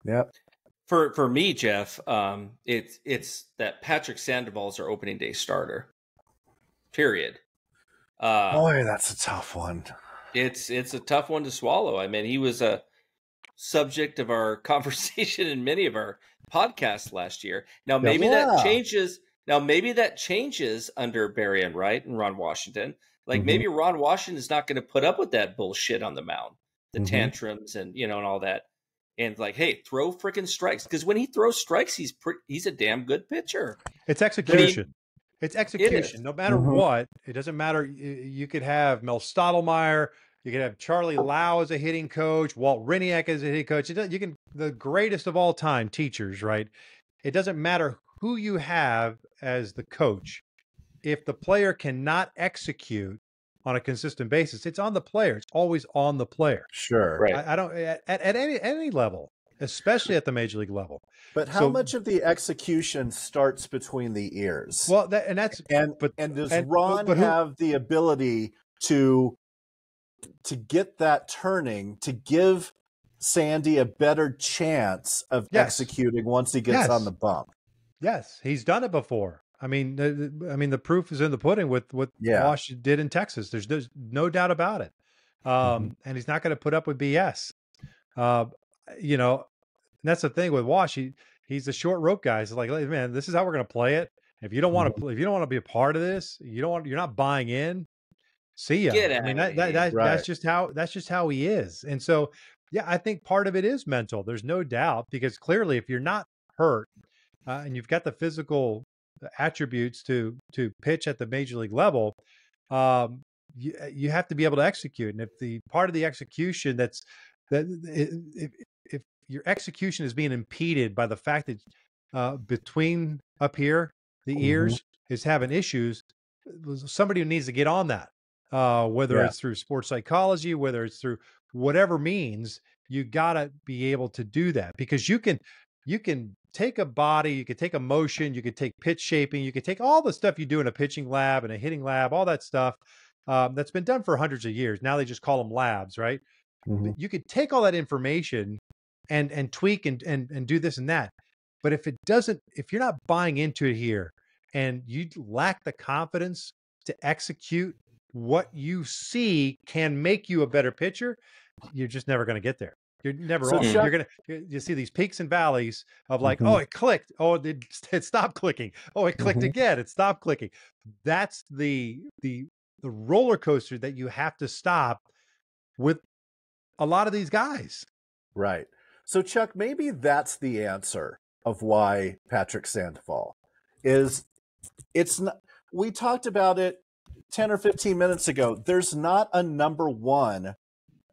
Yep. For for me, Jeff, um, it's it's that Patrick Sandoval's our opening day starter. Period. Uh, Boy, that's a tough one. it's it's a tough one to swallow. I mean, he was a subject of our conversation in many of our podcasts last year. Now maybe Yeah. that changes. Now maybe that changes under Barry Enright and Ron Washington. Like Mhm. maybe Ron Washington is not going to put up with that bullshit on the mound, the Mhm. tantrums and you know and all that. And like, hey, throw freaking strikes because when he throws strikes, he's pre- he's a damn good pitcher. It's execution. It's execution. No matter Mhm. what, it doesn't matter. You could have Mel Stottlemyre, you could have Charlie Lau as a hitting coach, Walt Hriniak as a hitting coach. You can the greatest of all time teachers, right? It doesn't matter who you have as the coach. If the player cannot execute on a consistent basis, it's on the player. It's always on the player. Sure. Right. I, I don't at, at any any level, especially at the major league level. But how So- much of the execution starts between the ears? Well, that, and that's and but and does and- but- Ron but who- have the ability to to get that turning to give Sandy a better chance of Yes. executing once he gets Yes. on the bump. Yes, he's done it before. I mean, the, the- I mean, the proof is in the pudding with what Yeah. Wash did in Texas. There's, there's no doubt about it. Um, Mm-hmm. And he's not going to put up with BS. Uh, you know, and that's the thing with Wash. He he's the short rope guy. He's like, "Hey, man, this is how we're going to play it. If you don't want Mm-hmm. to, if you don't want to be a part of this, you don't want, you're not buying in. See ya. Get I mean, that, that, that Right. that's just how that's just how he is. And so, yeah, I think part of it is mental. There's no doubt because clearly, if you're not hurt uh, and you've got the physical attributes to to pitch at the major league level, um, you you have to be able to execute. And if the part of the execution that's that if if your execution is being impeded by the fact that uh, between up here the Mhm. ears is having issues, somebody who needs to get on that. Uh, whether Yeah. it's through sports psychology, whether it's through whatever means, you gotta be able to do that because you can you can take a body, you could take a motion, you could take pitch shaping, you could take all the stuff you do in a pitching lab and a hitting lab, all that stuff um, that's been done for hundreds of years. Now they just call them labs, right? Mhm. You could take all that information and and tweak and and and do this and that. But if it doesn't, if you're not buying into it here and you lack the confidence to execute what you see can make you a better pitcher, you're just never going to get there. You're never So are. Chuck- You're gonna you see these peaks and valleys of like, Mhm. oh, it clicked. Oh, it, it stopped clicking. Oh, it clicked Mhm. again. It stopped clicking. That's the the the roller coaster that you have to stop with a lot of these guys. Right. So Chuck, maybe that's the answer of why Patrick Sandoval is it's not we talked about it 10 or 15 minutes ago. There's not a number 1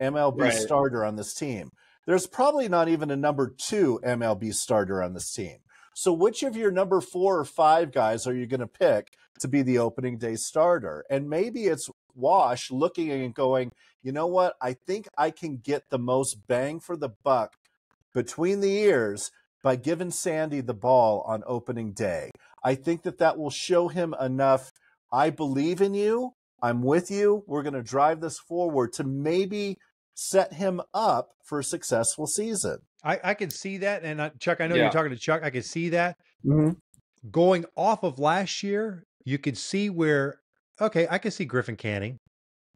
MLB Right. starter on this team. There's probably not even a number 2 MLB starter on this team. So which of your number 4 or 5 guys are you going to pick to be the opening day starter? And maybe it's Wash looking and going, you know what? I think I can get the most bang for the buck between the ears by giving Sandy the ball on opening day. I think that that will show him enough. I believe in you. I'm with you. We're going to drive this forward to maybe set him up for a successful season. I, I can see that, and uh, Chuck, I know Yeah. you're talking to Chuck. I can see that Mm-hmm. going off of last year. You can see where, okay, I can see Griffin Canning.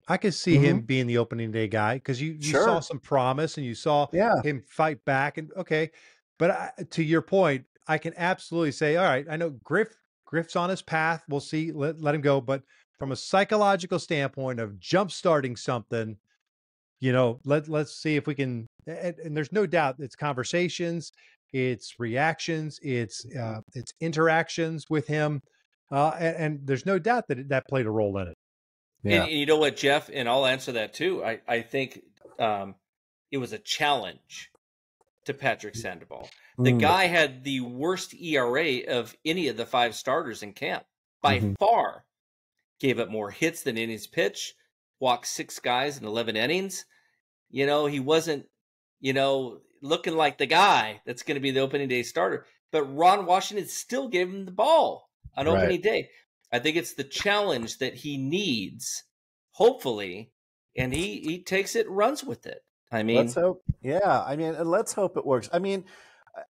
I could see him being the opening day guy because you, you saw some promise and you saw Yeah. him fight back and okay but I, to your point i can absolutely say all right i know griff griff's on his path we'll see let, let him go but from a psychological standpoint of jump starting something you know let, let's see if we can and, and there's no doubt it's conversations it's reactions it's uh, it's interactions with him uh, and, and there's no doubt that it- that played a role in it Yeah. And, and you know what, Jeff? And I'll answer that too. I, I think um, it was a challenge to Patrick Sandoval. The Mm. guy had the worst ERA of any of the five starters in camp by Mhm. far. Gave up more hits than innings pitch, walked six guys in 11 innings. You know, he wasn't, you know, looking like the guy that's going to be the opening day starter. But Ron Washington still gave him the ball on Right. opening day. I think it's the challenge that he needs, hopefully, and he he takes it, runs with it. I mean, let's hope. Yeah, I mean, let's hope it works. I mean,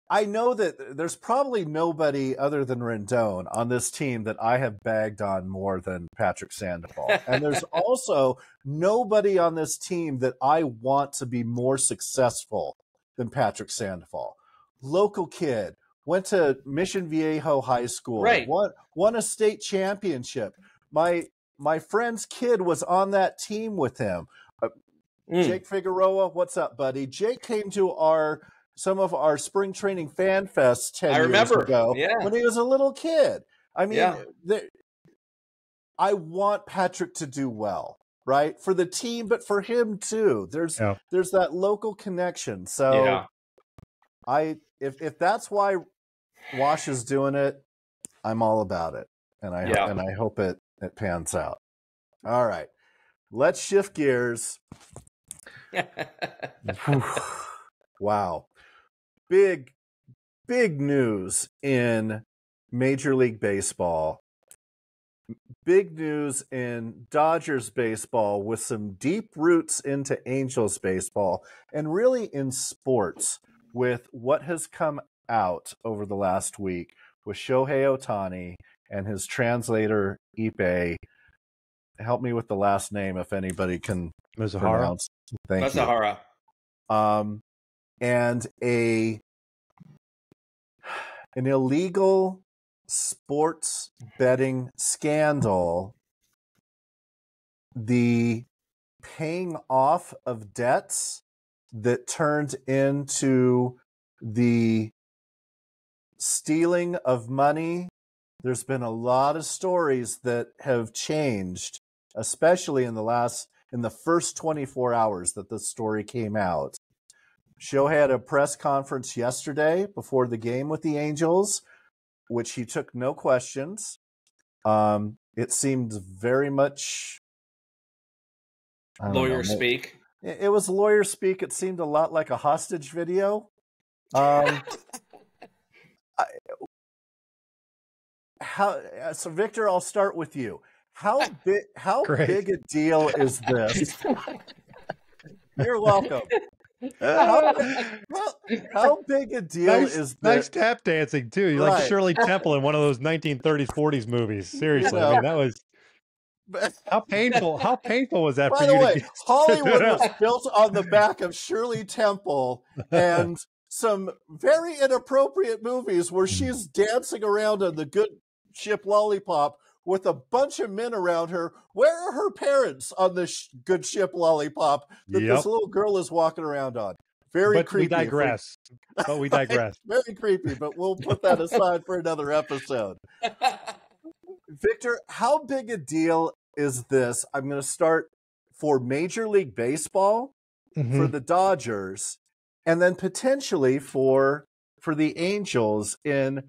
I know that there's probably nobody other than Rendon on this team that I have bagged on more than Patrick Sandoval, and there's also nobody on this team that I want to be more successful than Patrick Sandoval. Local kid, went to Mission Viejo High School, Right. won won a state championship. My my friend's kid was on that team with him. mm, Jake Figueroa, what's up, buddy? Jake came to our some of our spring training fan fest ten I years remember. ago Yeah. when he was a little kid. I mean, Yeah. there- I want Patrick to do well, right? For the team, but for him too. There's Yeah. there's that local connection. So yeah. I if if that's why Wash is doing it, I'm all about it, and I Yeah. and I hope it it pans out. All right, let's shift gears. wow. Big, big news in Major League Baseball. big news in Dodgers baseball with some deep roots into Angels baseball and really in sports with what has come out over the last week with Shohei Ohtani and his translator Ippei. Help me with the last name if anybody can Mizuhara. pronounce. Thank you. Masahara. Um, and a an illegal sports betting scandal. The paying off of debts that turned into the stealing of money. There's been a lot of stories that have changed, especially in the last in the first 24 hours that the story came out. Shohei had a press conference yesterday before the game with the Angels, which he took no questions. Um, it seemed very much I Lawyer know, speak. it it was lawyer speak. It seemed a lot like a hostage video. Um, I, how uh, so, Victor? I'll start with you. How big? How Great. big a deal is this? You're welcome. How, how, how big a deal nice, is nice tap dancing too. You're like Shirley Temple in one of those 1930s, 40s movies. Seriously, I mean, that was how painful. How painful was that By for the you way, to get? Hollywood was built on the back of Shirley Temple and some very inappropriate movies where Hmm. she's dancing around on the good ship lollipop with a bunch of men around her. Where are her parents on this sh- good ship lollipop that Yep. this little girl is walking around on? Very But creepy. we if we- digress. But we digress. Very creepy, but we'll put that aside for another episode. Victor, how big a deal is this? I'm going to start for Major League Baseball for Mhm. the Dodgers and then potentially for for the Angels in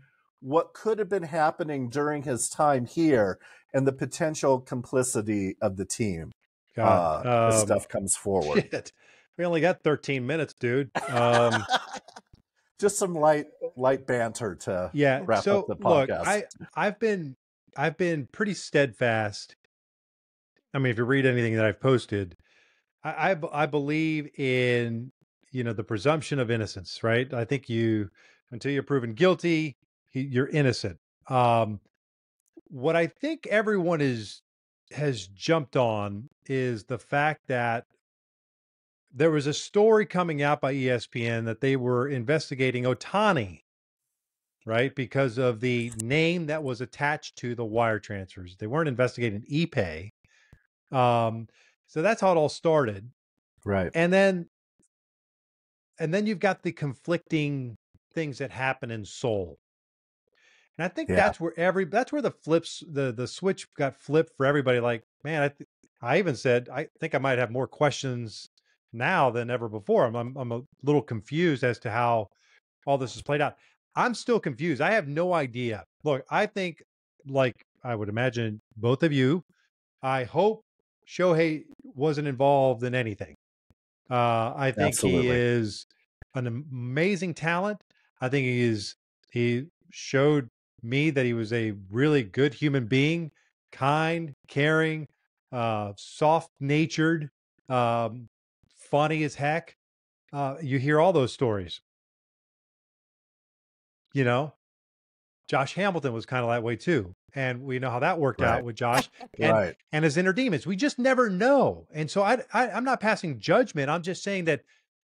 what could have been happening during his time here and the potential complicity of the team God, uh, as um, stuff comes forward. Shit. We only got 13 minutes, dude. Um, Just some light light banter to yeah. wrap so up the look, podcast. I I've been I've been pretty steadfast. I mean, if you read anything that I've posted, I, I believe in you know the presumption of innocence, right? I think you until you're proven guilty, he- you're innocent. Um, what I think everyone is has jumped on is the fact that there was a story coming out by ESPN that they were investigating Ohtani, right? Because of the name that was attached to the wire transfers. They weren't investigating Ippei. Um, so that's how it all started. right. And then and then you've got the conflicting things that happen in Seoul. And I think Yeah. that's where every that's where the flips the the switch got flipped for everybody. Like, man, I th- I even said I think I might have more questions now than ever before. I'm, I'm I'm a little confused as to how all this is played out. I'm still confused. I have no idea. Look, I think like I would imagine both of you. I hope Shohei wasn't involved in anything. Uh, I think he is an amazing talent. I think he is. He showed me that he was a really good human being, kind, caring, uh, soft-natured, um, funny as heck. Uh, you hear all those stories. You know, Josh Hamilton was kind of that way too, and we know how that worked Right. out with Josh and right. and his inner demons. We just never know. And so I, I I'm not passing judgment. I'm just saying that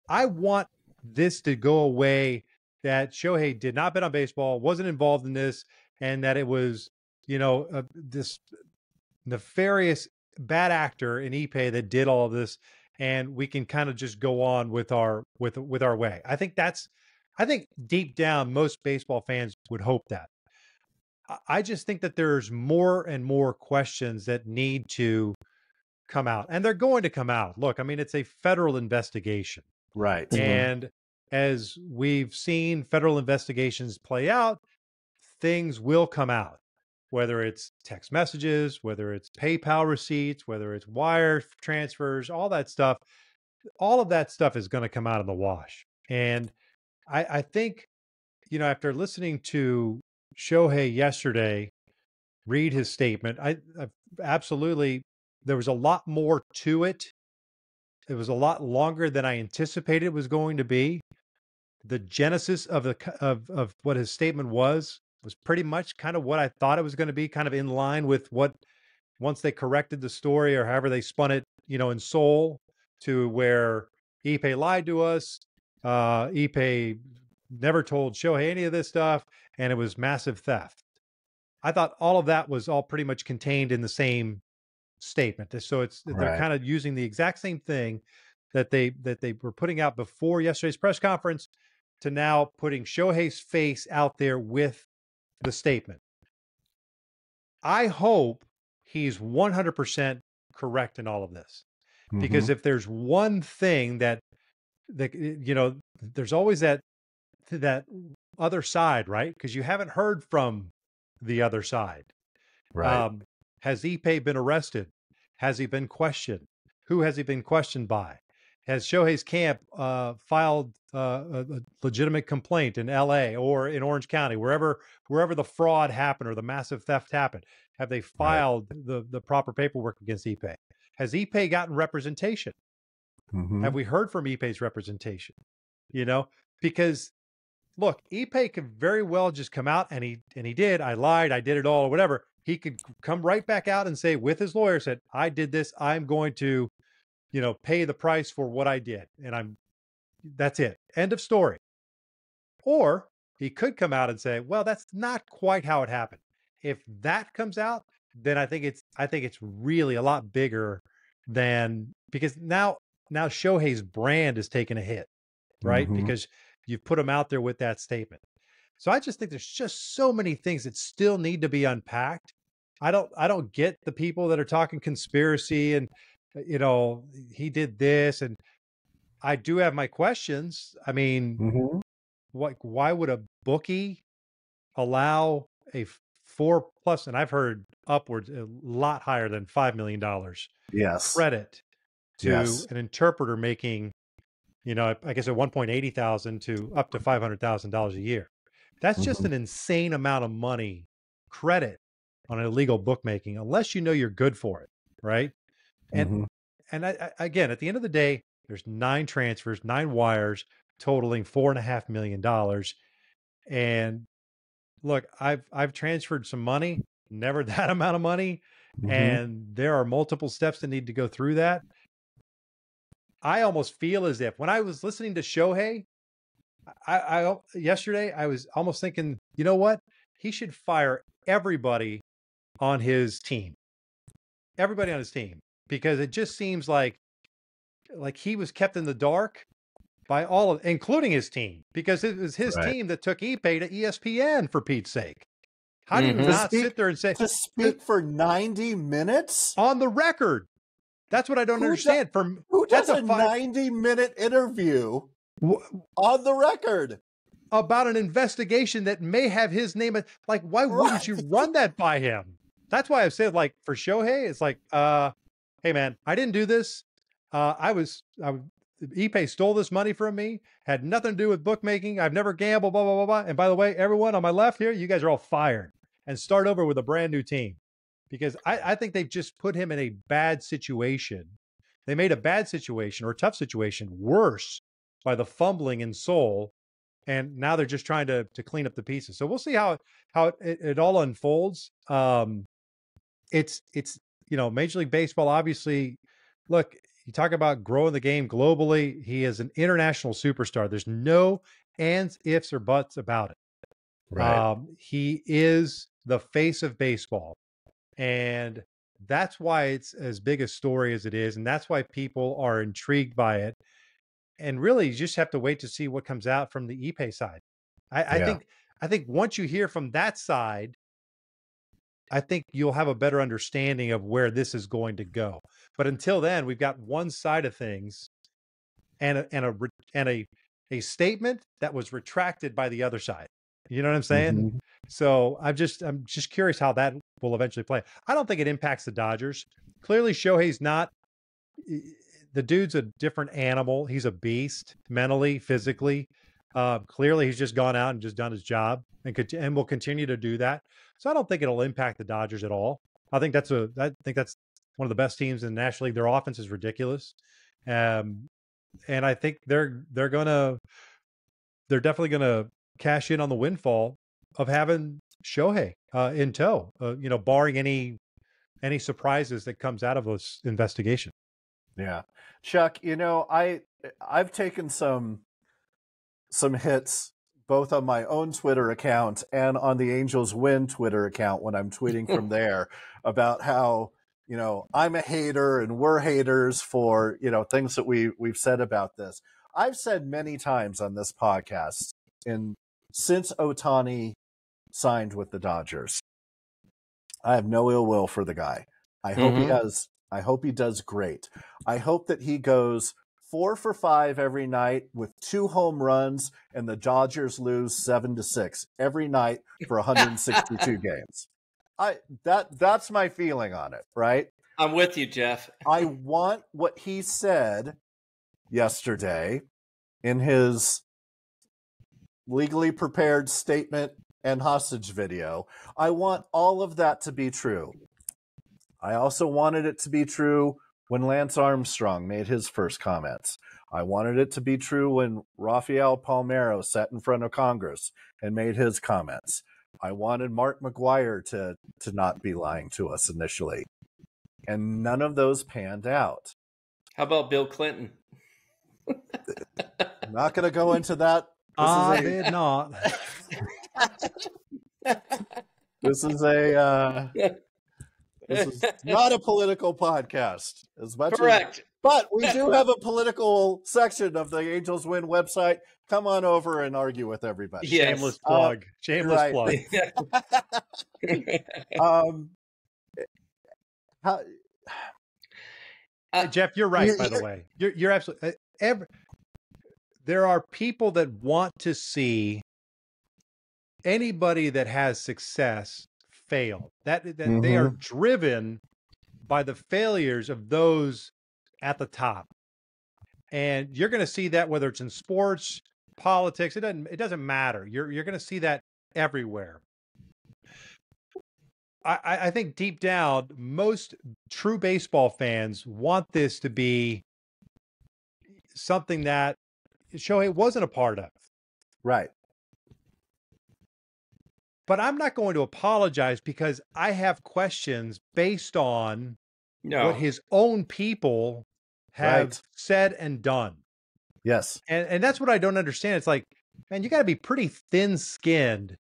I want this to go away. That Shohei did not bet on baseball, wasn't involved in this, and that it was, you know, uh, this nefarious bad actor in Ippei that did all of this, and we can kind of just go on with our with with our way. I think that's, I think deep down most baseball fans would hope that. I- I just think that there's more and more questions that need to come out, and they're going to come out. Look, I mean, it's a federal investigation. Right. And as we've seen federal investigations play out, things will come out, whether it's text messages, whether it's PayPal receipts, whether it's wire transfers, all that stuff. All of that stuff is going to come out in the wash. And I, I think, you know, after listening to Shohei yesterday, read his statement. I, I absolutely there was a lot more to it. It was a lot longer than I anticipated it was going to be. The genesis of the of of what his statement was was pretty much kind of what I thought it was going to be, kind of in line with what once they corrected the story or however they spun it, you know, in Seoul to where Ippei lied to us. Uh, Ippei never told Shohei any of this stuff, and it was massive theft. I thought all of that was all pretty much contained in the same statement. So it's right. they're kind of using the exact same thing that they that they were putting out before yesterday's press conference to now putting Shohei's face out there with the statement. I hope he's 100% correct in all of this. Because mm-hmm. if there's one thing that that you know, there's always that that other side, right? Because you haven't heard from the other side. Right. Um, has Ippei been arrested? Has he been questioned? Who has he been questioned by? Has Shohei's camp uh, filed uh, a, legitimate complaint in L.A. or in Orange County, wherever wherever the fraud happened or the massive theft happened? Have they filed right. the the proper paperwork against Ippei? Has Ippei gotten representation? Mm-hmm. Have we heard from Ippei's representation? You know, because look, Ippei could very well just come out and he and he did. I lied. I did it all, or whatever. He could come right back out and say, with his lawyer, said, "I did this. I'm going to, you know, pay the price for what I did, and I'm. That's it. End of story." Or he could come out and say, "Well, that's not quite how it happened." If that comes out, then I think it's I think it's really a lot bigger than because now now Shohei's brand is taking a hit, right? Mm-hmm. Because You've put them out there with that statement. So I just think there's just so many things that still need to be unpacked. I don't I don't get the people that are talking conspiracy and uh, you know he did this and I do have my questions. I mean, mm-hmm. what why would a bookie allow a four plus and I've heard upwards a lot higher than 5 million dollars yes credit to yes. an interpreter making you know, I guess at one point eighty thousand to up to five hundred thousand dollars a year. That's just mm-hmm. an insane amount of money credit on illegal bookmaking, unless you know you're good for it, right? And mm-hmm. and I, I, again, at the end of the day, there's nine transfers, nine wires, totaling four and a half million dollars. And look, I've I've transferred some money, never that amount of money, mm-hmm. and there are multiple steps that need to go through that. I almost feel as if when I was listening to Shohei, I, I yesterday I was almost thinking, you know what? He should fire everybody on his team. Everybody on his team because it just seems like like he was kept in the dark by all of including his team because it was his right. team that took Ippei to ESPN for Pete's sake. How do you mm-hmm. not speak, sit there and say to speak for 90 minutes on the record? That's what I don't who understand. Does, For who does a, a ninety-minute interview on the record about an investigation that may have his name? Like, why wouldn't you run that by him? That's why I've said, like, for Shohei, it's like, uh, hey man, I didn't do this. Uh, I was, I, Ippei stole this money from me. Had nothing to do with bookmaking. I've never gambled. Blah blah blah blah. And by the way, everyone on my left here, you guys are all fired and start over with a brand new team because I, I think they've just put him in a bad situation. They made a bad situation or a tough situation worse by the fumbling in Seoul, and now they're just trying to to clean up the pieces. So we'll see how how it, it, it all unfolds. Um, it's it's you know Major League Baseball obviously. Look, you talk about growing the game globally. He is an international superstar. There's no ands, ifs, or buts about it. Right. Um, he is the face of baseball. And that's why it's as big a story as it is. And that's why people are intrigued by it. And really, you just have to wait to see what comes out from the Ippei side. I, yeah. I think I think once you hear from that side, I think you'll have a better understanding of where this is going to go. But until then, we've got one side of things and a, and a and a a statement that was retracted by the other side. You know what I'm saying? Mm-hmm. So I'm just I'm just curious how that will eventually play. I don't think it impacts the Dodgers. Clearly, Shohei's not. The dude's a different animal. He's a beast, mentally, physically. Uh, clearly, he's just gone out and just done his job and could, and will continue to do that. So I don't think it'll impact the Dodgers at all. I think that's a I think that's one of the best teams in the National League. Their offense is ridiculous, um, and I think they're they're gonna they're definitely gonna cash in on the windfall of having Shohei uh, in tow. Uh, you know, barring any any surprises that comes out of this investigation. Yeah, Chuck. You know, I I've taken some some hits both on my own Twitter account and on the AngelsWin Twitter account when I'm tweeting from there about how you know I'm a hater and we're haters for you know things that we we've said about this. I've said many times on this podcast in since Ohtani signed with the Dodgers. I have no ill will for the guy. I hope mm-hmm. he does. I hope he does great. I hope that he goes four for five every night with two home runs, and the Dodgers lose seven to six every night for 162 games. I that that's my feeling on it. Right. I'm with you, Jeff. I want what he said yesterday in his legally prepared statement and hostage video. I want all of that to be true. I also wanted it to be true when Lance Armstrong made his first comments. I wanted it to be true when Rafael Palmeiro sat in front of Congress and made his comments. I wanted Mark McGwire to to not be lying to us initially. And none of those panned out. How about Bill Clinton? not going to go into that. This I a, did not. this is a uh, this is not a political podcast as much correct. As, but we do have a political section of the AngelsWin website. Come on over and argue with everybody. Yes. Shameless plug. Uh, Shameless plug. um, how, uh, Jeff, you're right. by the way, you're you're absolutely uh, every. There are people that want to see anybody that has success fail. That, that mm-hmm. they are mm-hmm. driven by the failures of those at the top. And you're going to see that whether it's in sports, politics, it doesn't it doesn't matter. You're you're going to see that everywhere. I, I think deep down, most true baseball fans want this to be something that Shohei wasn't a part of. Right. But I'm not going to apologize because I have questions based on no. what his own people have right. said and done. Yes. And and that's what I don't understand. It's like, man, you got to be pretty thin skinned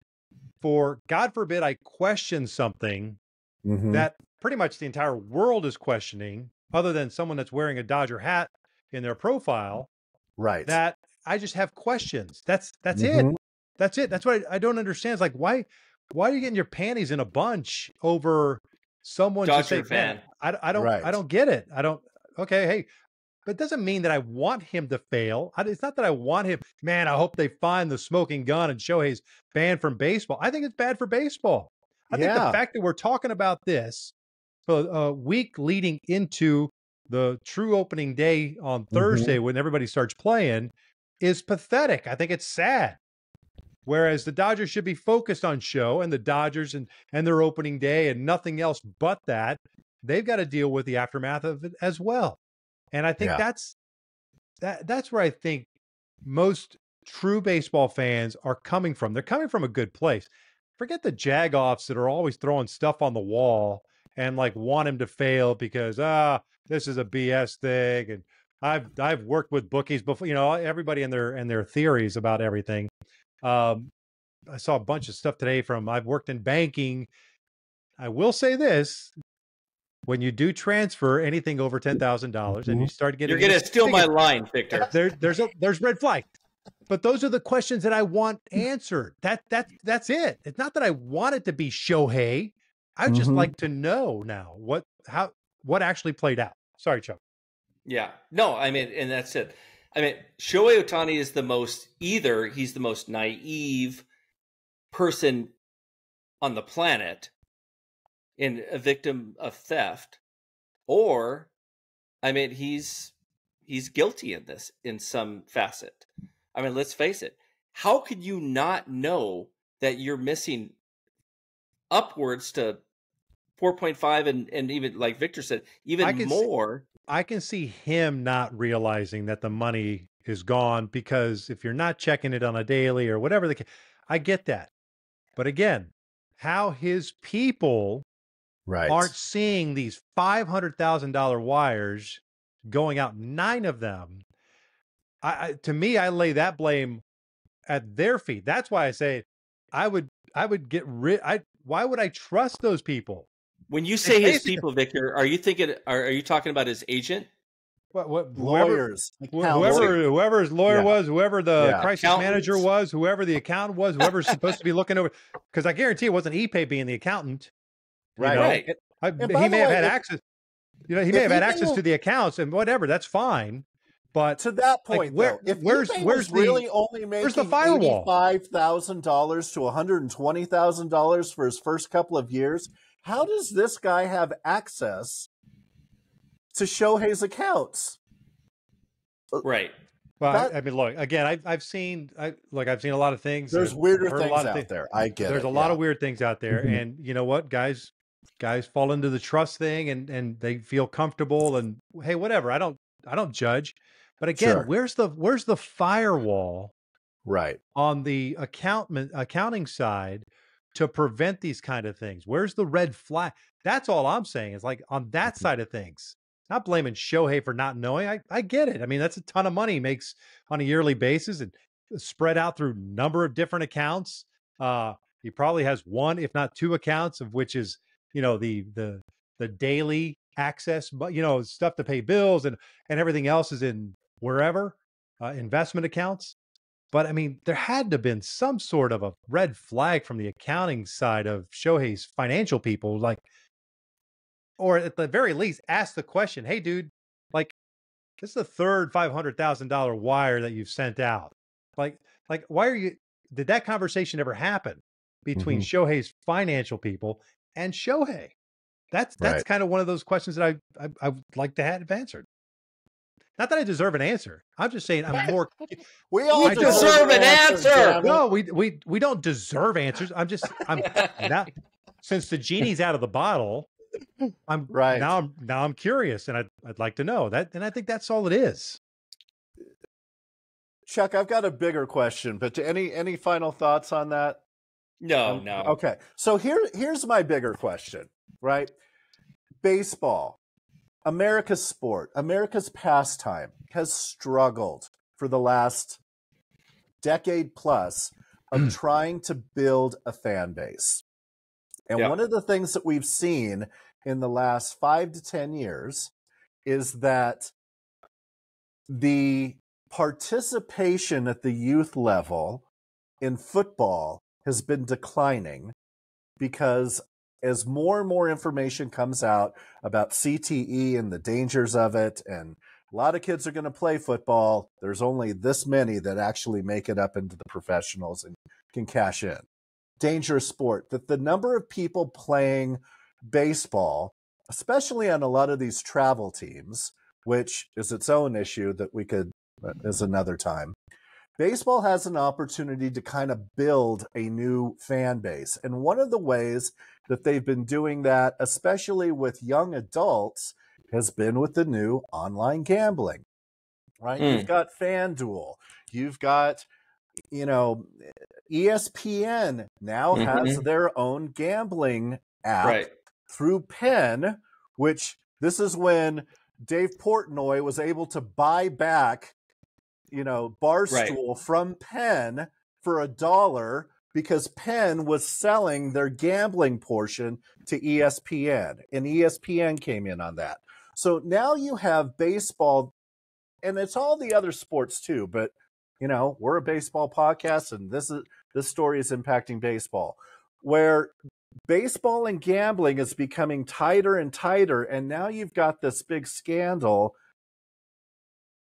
for God forbid I question something mm-hmm. that pretty much the entire world is questioning, other than someone that's wearing a Dodger hat in their profile. Right. That I just have questions. That's that's mm-hmm. it. That's it. That's what I, I, don't understand. It's like why why are you getting your panties in a bunch over someone Dodger to say fan? I, I don't right. I don't get it. I don't. Okay, hey, but it doesn't mean that I want him to fail. I, it's not that I want him. Man, I hope they find the smoking gun and show Shohei's banned from baseball. I think it's bad for baseball. I yeah. think the fact that we're talking about this for a week leading into the true opening day on mm-hmm. Thursday mm-hmm. when everybody starts playing is pathetic. I think it's sad. Whereas the Dodgers should be focused on show and the Dodgers and, and their opening day and nothing else but that. They've got to deal with the aftermath of it as well. And I think yeah. that's that that's where I think most true baseball fans are coming from. They're coming from a good place. Forget the jagoffs that are always throwing stuff on the wall and like want him to fail because ah, this is a BS thing and I've I've worked with bookies before, you know, everybody and their and their theories about everything. Um, I saw a bunch of stuff today from I've worked in banking. I will say this: when you do transfer anything over ten thousand dollars and you mm-hmm. start getting, you're going to steal my line, Victor. There, there's a there's red flag. But those are the questions that I want answered. That that that's it. It's not that I want it to be Shohei. I just mm-hmm. like to know now what how what actually played out. Sorry, Chuck. Yeah. No, I mean, and that's it. I mean, Shohei Ohtani is the most either he's the most naive person on the planet and a victim of theft, or I mean, he's he's guilty in this in some facet. I mean, let's face it. how could you not know that you're missing upwards to 4.5 and, and even like Victor said, even see- more? I can see him not realizing that the money is gone because if you're not checking it on a daily or whatever the I get that. But again, how his people Right. aren't seeing these $500,000 wires going out, nine of them. I, I to me I lay that blame at their feet. That's why I say I would I would get rid I why would I trust those people? When you say his people, Victor, are you thinking? Are, are you talking about his agent? What, what whoever Lawyers. Wh- accountants. whoever whoever his lawyer Yeah. was, whoever the Yeah. crisis Accountants. manager was, whoever the accountant was, whoever's supposed to be looking over, because I guarantee it wasn't Ippei being the accountant. you Right. know? Right. I, he may have way, had if- access. You know, he may have had access will- to the accounts and whatever. That's fine, but To that point, where- though, if where's- Ippei where's was the- really only making where's the firewall? five thousand dollars to one hundred and twenty thousand dollars for his first couple of years, how does this guy have access to Shohei's accounts? Right. well, that- I mean, look again. I've I've seen, I look, I've seen a lot of things. There's I've weirder heard a things lot of out things. there. I get it. There's it. a lot yeah. of weird things out there, Mhm. and you know what, guys, guys fall into the trust thing, and and they feel comfortable, and hey, whatever. I don't I don't judge, but again, Sure. where's the where's the firewall right. on the account accounting side to prevent these kind of things? Where's the red flag? That's all I'm saying. Is like on that Mhm. side of things. Not blaming Shohei for not knowing. I, I get it. I mean, that's a ton of money he makes on a yearly basis and spread out through number of different accounts. Uh, he probably has one, if not two accounts, of which is, you know, the the the daily access, but you know, stuff to pay bills and and everything else is in wherever uh, investment accounts. But I mean, there had to have been some sort of a red flag from the accounting side of Shohei's financial people, like, or at the very least, ask the question, "Hey, dude, like, this is the third five hundred thousand dollar wire that you've sent out. Like, like, why are you? Did that conversation ever happen between mm-hmm. Shohei's financial people and Shohei? That's that's Right. kind of one of those questions that I I, I would like to have answered. Not that I deserve an answer. I'm just saying I'm more We all I deserve an answer. damn it. no, we we we don't deserve answers. I'm just I'm now since the genie's out of the bottle, I'm Right. now I'm now I'm curious and I'd I'd like to know that and I think that's all it is. Chuck, I've got a bigger question, but any any final thoughts on that? No, Um, no. Okay. So here here's my bigger question, right? Baseball, America's sport, America's pastime has struggled for the last decade plus of mm. trying to build a fan base. And Yeah. one of the things that we've seen in the last 5 to 10 years is that the participation at the youth level in football has been declining because as more and more information comes out about CTE and the dangers of it, and a lot of kids are going to play football, there's only this many that actually make it up into the professionals and can cash in. Dangerous sport. That the number of people playing baseball, especially on a lot of these travel teams, which is its own issue that we could uh, is another time. Baseball has an opportunity to kind of build a new fan base. And one of the ways that they've been doing that, especially with young adults, has been with the new online gambling. Right? Mm. You've got FanDuel, you've got, you know, ESPN now has their own gambling app Right. through Penn, which this is when Dave Portnoy was able to buy back, you know, Barstool from Penn for a dollar because Penn was selling their gambling portion to ESPN, and ESPN came in on that. So now you have baseball, and it's all the other sports too. But you know, we're a baseball podcast, and this is this story is impacting baseball, where baseball and gambling is becoming tighter and tighter and now you've got this big scandal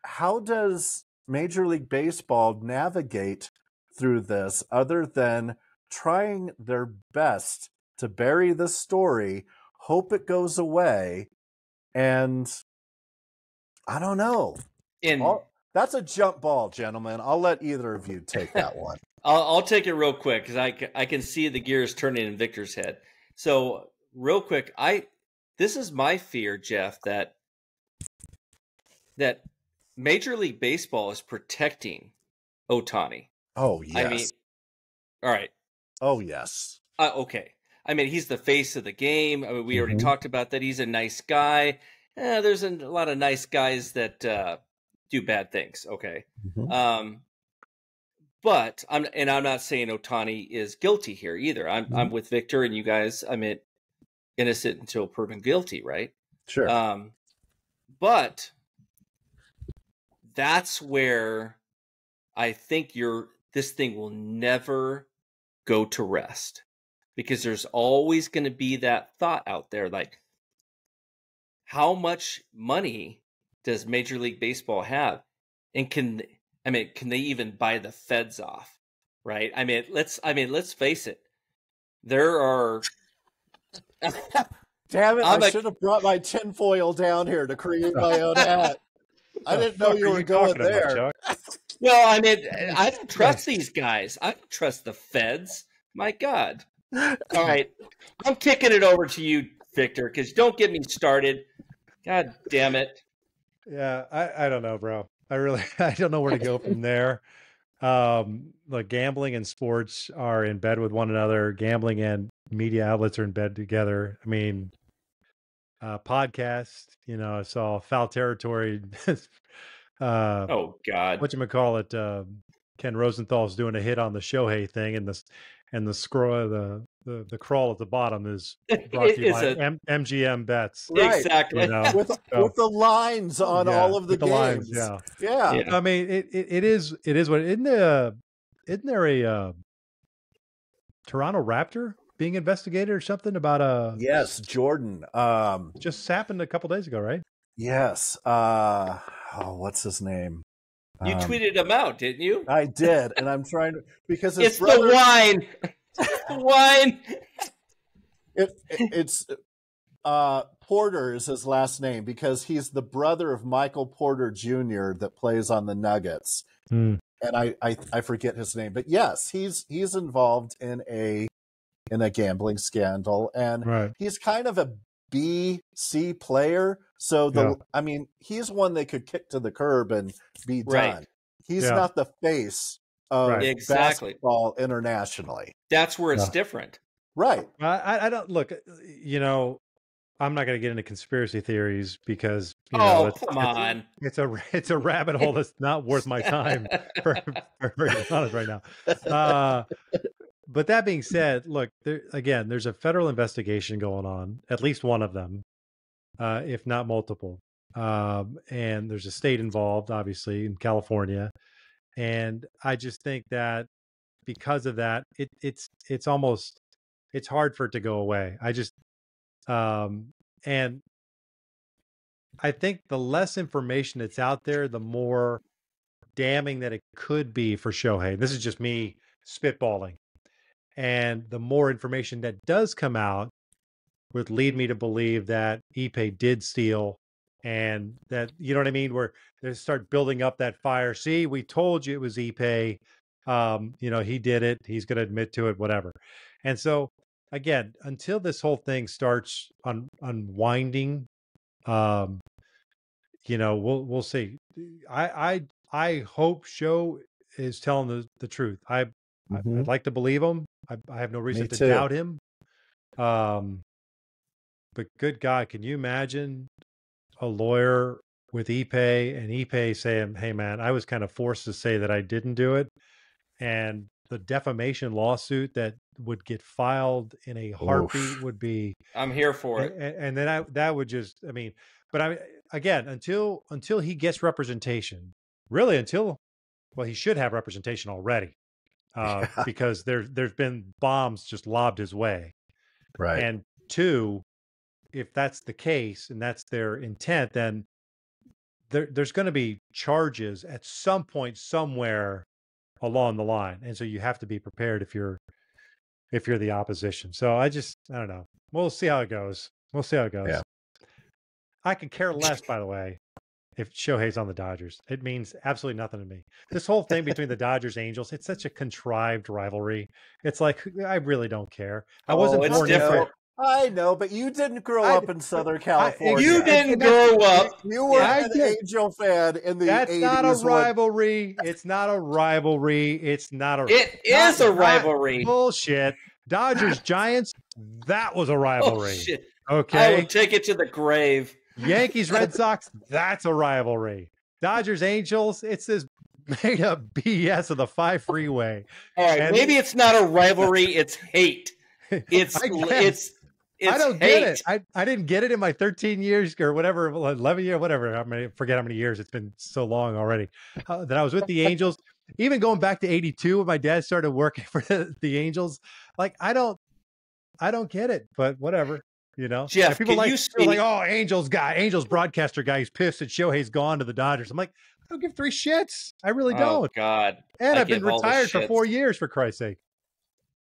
how does major league baseball navigate through this other than trying their best to bury the story hope it goes away and i don't know all, That's a jump ball, gentlemen. I'll let either of you take that one. I'll, I'll take it real quick because I, I can see the gears turning in Victor's head. So real quick, I this is my fear, Jeff, that that Major League Baseball is protecting Ohtani. Oh yes. I mean, all right. oh yes. Uh, okay. I mean, he's the face of the game. I mean, we already Mhm. talked about that. He's a nice guy. Eh, there's a lot of nice guys that uh, do bad things. Okay. Mhm. Um, but I'm and I'm not saying Ohtani is guilty here either. I'm I'm with Victor and you guys. I mean, innocent until proven guilty, right? Sure. Um, but that's where I think you're. This thing will never go to rest because there's always going to be that thought out there, like how much money does Major League Baseball have, and can I mean can they even buy the feds off? Right? I mean, let's I mean let's face it. There are Damn it! I'm I a- should have brought my tinfoil down here to create my own hat. I didn't know Fuck you are were going talking about, there. Well, I mean, I don't trust these guys. I don't trust the feds. My God. All right. I'm kicking it over to you, Victor, because don't get me started. God damn it. Yeah, I, I don't know, bro. I really I don't know where to go from there. Um, like gambling and sports are in bed with one another. Gambling and media outlets are in bed together. I mean, uh, podcast. You know, I saw foul territory. Uh, Oh, God. what you call it? Uh, Ken Rosenthal's doing a hit on the Shohei thing, and the and the scroll the the, the crawl at the bottom is brought It to you is by a- M- MGM bets. Right. Exactly. You know? with So- with the lines on Yeah, all of the with the lines, games. yeah. yeah. Yeah. I mean, it, it, it is it is what isn't there isn't there a uh, Toronto Raptor being investigated or something about a Yes, Jordan. Um, just happened a couple days ago, right? yes. Uh, oh, what's his name? You Um, tweeted him out, didn't you? I did, and I'm trying to because his It's brother. the wine. It's the wine. It, it- it's uh, Porter is his last name because he's the brother of Michael Porter Jr. that plays on the Nuggets, Hmm. and I, I I forget his name, but yes, he's he's involved in a in a gambling scandal, and Right. he's kind of a B C player. So the Yeah. I mean, he's one they could kick to the curb and be done. Right. He's Yeah. not the face of Right. Exactly. basketball internationally. That's where it's Yeah. different. Right. I, I- I don't look. You know, I'm not going to get into conspiracy theories because you know oh, it's, come it's- on. It's a it's a rabbit hole that's not worth my time. for, for being honest right now. Uh, but that being said, look, there, again, there's a federal investigation going on, at least one of them, uh, if not multiple. Um, and there's a state involved, obviously, in California. And I just think that because of that, it, it's it's almost it's hard for it to go away. I just um, and I think the less information that's out there, the more damning that it could be for Shohei. This is just me spitballing. And the more information that does come out would lead me to believe that Ippei did steal and that you know what I mean, where they start building up that fire. See, we told you it was Ippei. Um, you know, he did it, he's gonna admit to it, whatever. And so again, until this whole thing starts un- unwinding, um, you know, we'll we'll see. I I I hope Show is telling the, the truth. I, I Mhm. I'd like to believe him. I, I have no reason to too. doubt him. Um, but good God, can you imagine a lawyer with Ippei and Ippei saying, "Hey, man, I was kind of forced to say that I didn't do it," and the defamation lawsuit that would get filed in a heartbeat would be I'm here for a- it. and then I, that would just i mean but i again until until he gets representation really until well he should have representation already uh, Yeah. because there there's been bombs just lobbed his way Right. and two if that's the case and that's their intent then there, there's going to be charges at some point somewhere along the line and so you have to be prepared if you're if you're the opposition so i just i don't know we'll see how it goes we'll see how it goes Yeah. i could care less by the way if Shohei's on the Dodgers. It means absolutely nothing to me. This whole thing between the Dodgers Angels, it's such a contrived rivalry. It's like I really don't care. I Oh, wasn't born different. I know, but you didn't grow I- up in Southern California. You didn't grow up. You were I an did. Angel fan in the That's 80s. not a when- rivalry. It's not a rivalry. It's not a It not- is a rivalry. bullshit. Dodgers Giants, that was a Oh rivalry. shit! I okay. will take it to the grave. Yankees Red Sox, that's a rivalry. Dodgers Angels, it's this made up BS of the five freeway. All right, And- maybe it's not a rivalry. It's hate. It's I guess. it's it's I don't hate. get it. I, I didn't get it in my 13 years or whatever, 11 year, whatever. I mean, forget how many years. It's been so long already uh, that I was with the Angels. Even going back to 82 when my dad started working for the, the Angels, like I don't, I don't get it, but whatever, you know. Jeff, And people can like, you they're like, oh, Angels guy, Angels broadcaster guy, he's pissed that Shohei's gone to the Dodgers. I'm like, I don't give three shits. I really Oh don't. God! and I I've been give all the retired for four years, for Christ's sake.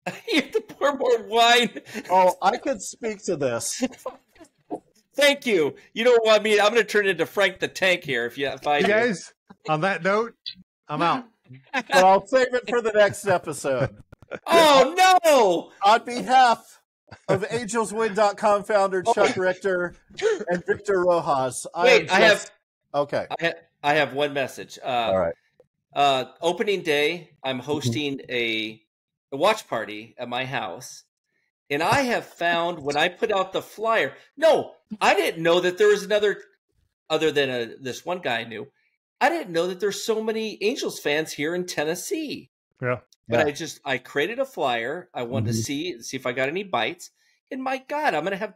you have to pour more wine. Oh, I could speak to this. Thank you. You know what I mean? I'm going to turn into Frank the Tank here. If you if I You guys, on that note, I'm out. but I'll save it for the next episode. Oh no! On behalf of AngelsWin.com founder Chuck Richter and Victor Rojas, I Wait, am I have okay. I, ha- I have one message. Uh, All right. uh, opening day, I'm hosting a, a watch party at my house. And I have found when I put out the flyer, no, I didn't know that there was another, other than a, this one guy I knew. I didn't know that there's so many Angels fans here in Tennessee. Yeah. But Yeah. I just, I created a flyer. I wanted to Mhm. see, see if I got any bites. And my God, I'm going to have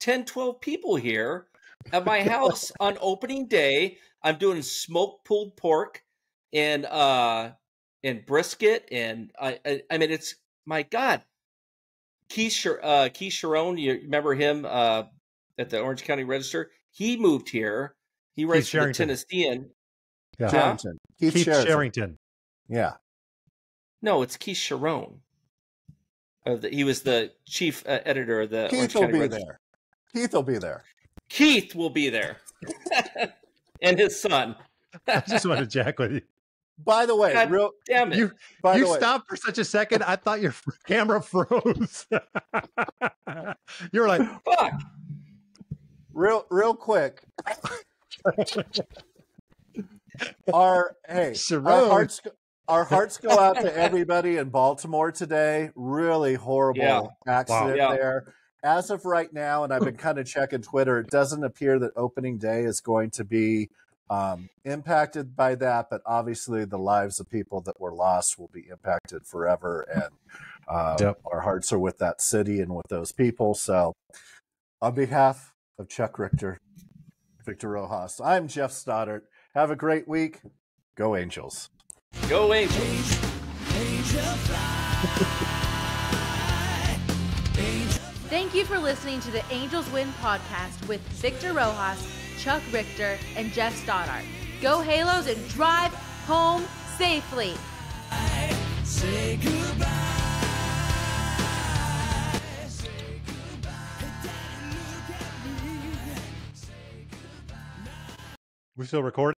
10, 12 people here at my house on opening day. I'm doing smoked pulled pork and uh and brisket and I I, I mean it's my God. Keith Shar- uh Keith Sharon, you remember him uh at the Orange County Register? He moved here. He writes for the Sherrington. Tennessean. Yeah. Huh? Sherrington. Keith, Keith Sherrington. Sherrington. Yeah. No, it's Keith Sharon. Of the, he was the chief uh, editor of the Keith Orange will County be Register. there. Keith will be there. Keith will be there. and his son. I just want to jack with you. By the way, God real Damn it. You by you the way, stopped for such a second. I thought your camera froze. you were like, Fuck. real real quick. our hey, our hearts go- our hearts go out to everybody in Baltimore today. Really horrible Yeah. accident Yeah. there. As of right now, and I've been kind of checking Twitter, it doesn't appear that opening day is going to be um, impacted by that. But obviously, the lives of people that were lost will be impacted forever, and um, Yep. our hearts are with that city and with those people. So, on behalf of Chuck Richter, Victor Rojas, I'm Jeff Stoddart. Have a great week. Go Angels. Go Angels. Thank you for listening to the AngelsWin podcast with Victor Rojas, Chuck Richter, and Jeff Stoddart. Go Halos and drive home safely. we still recording?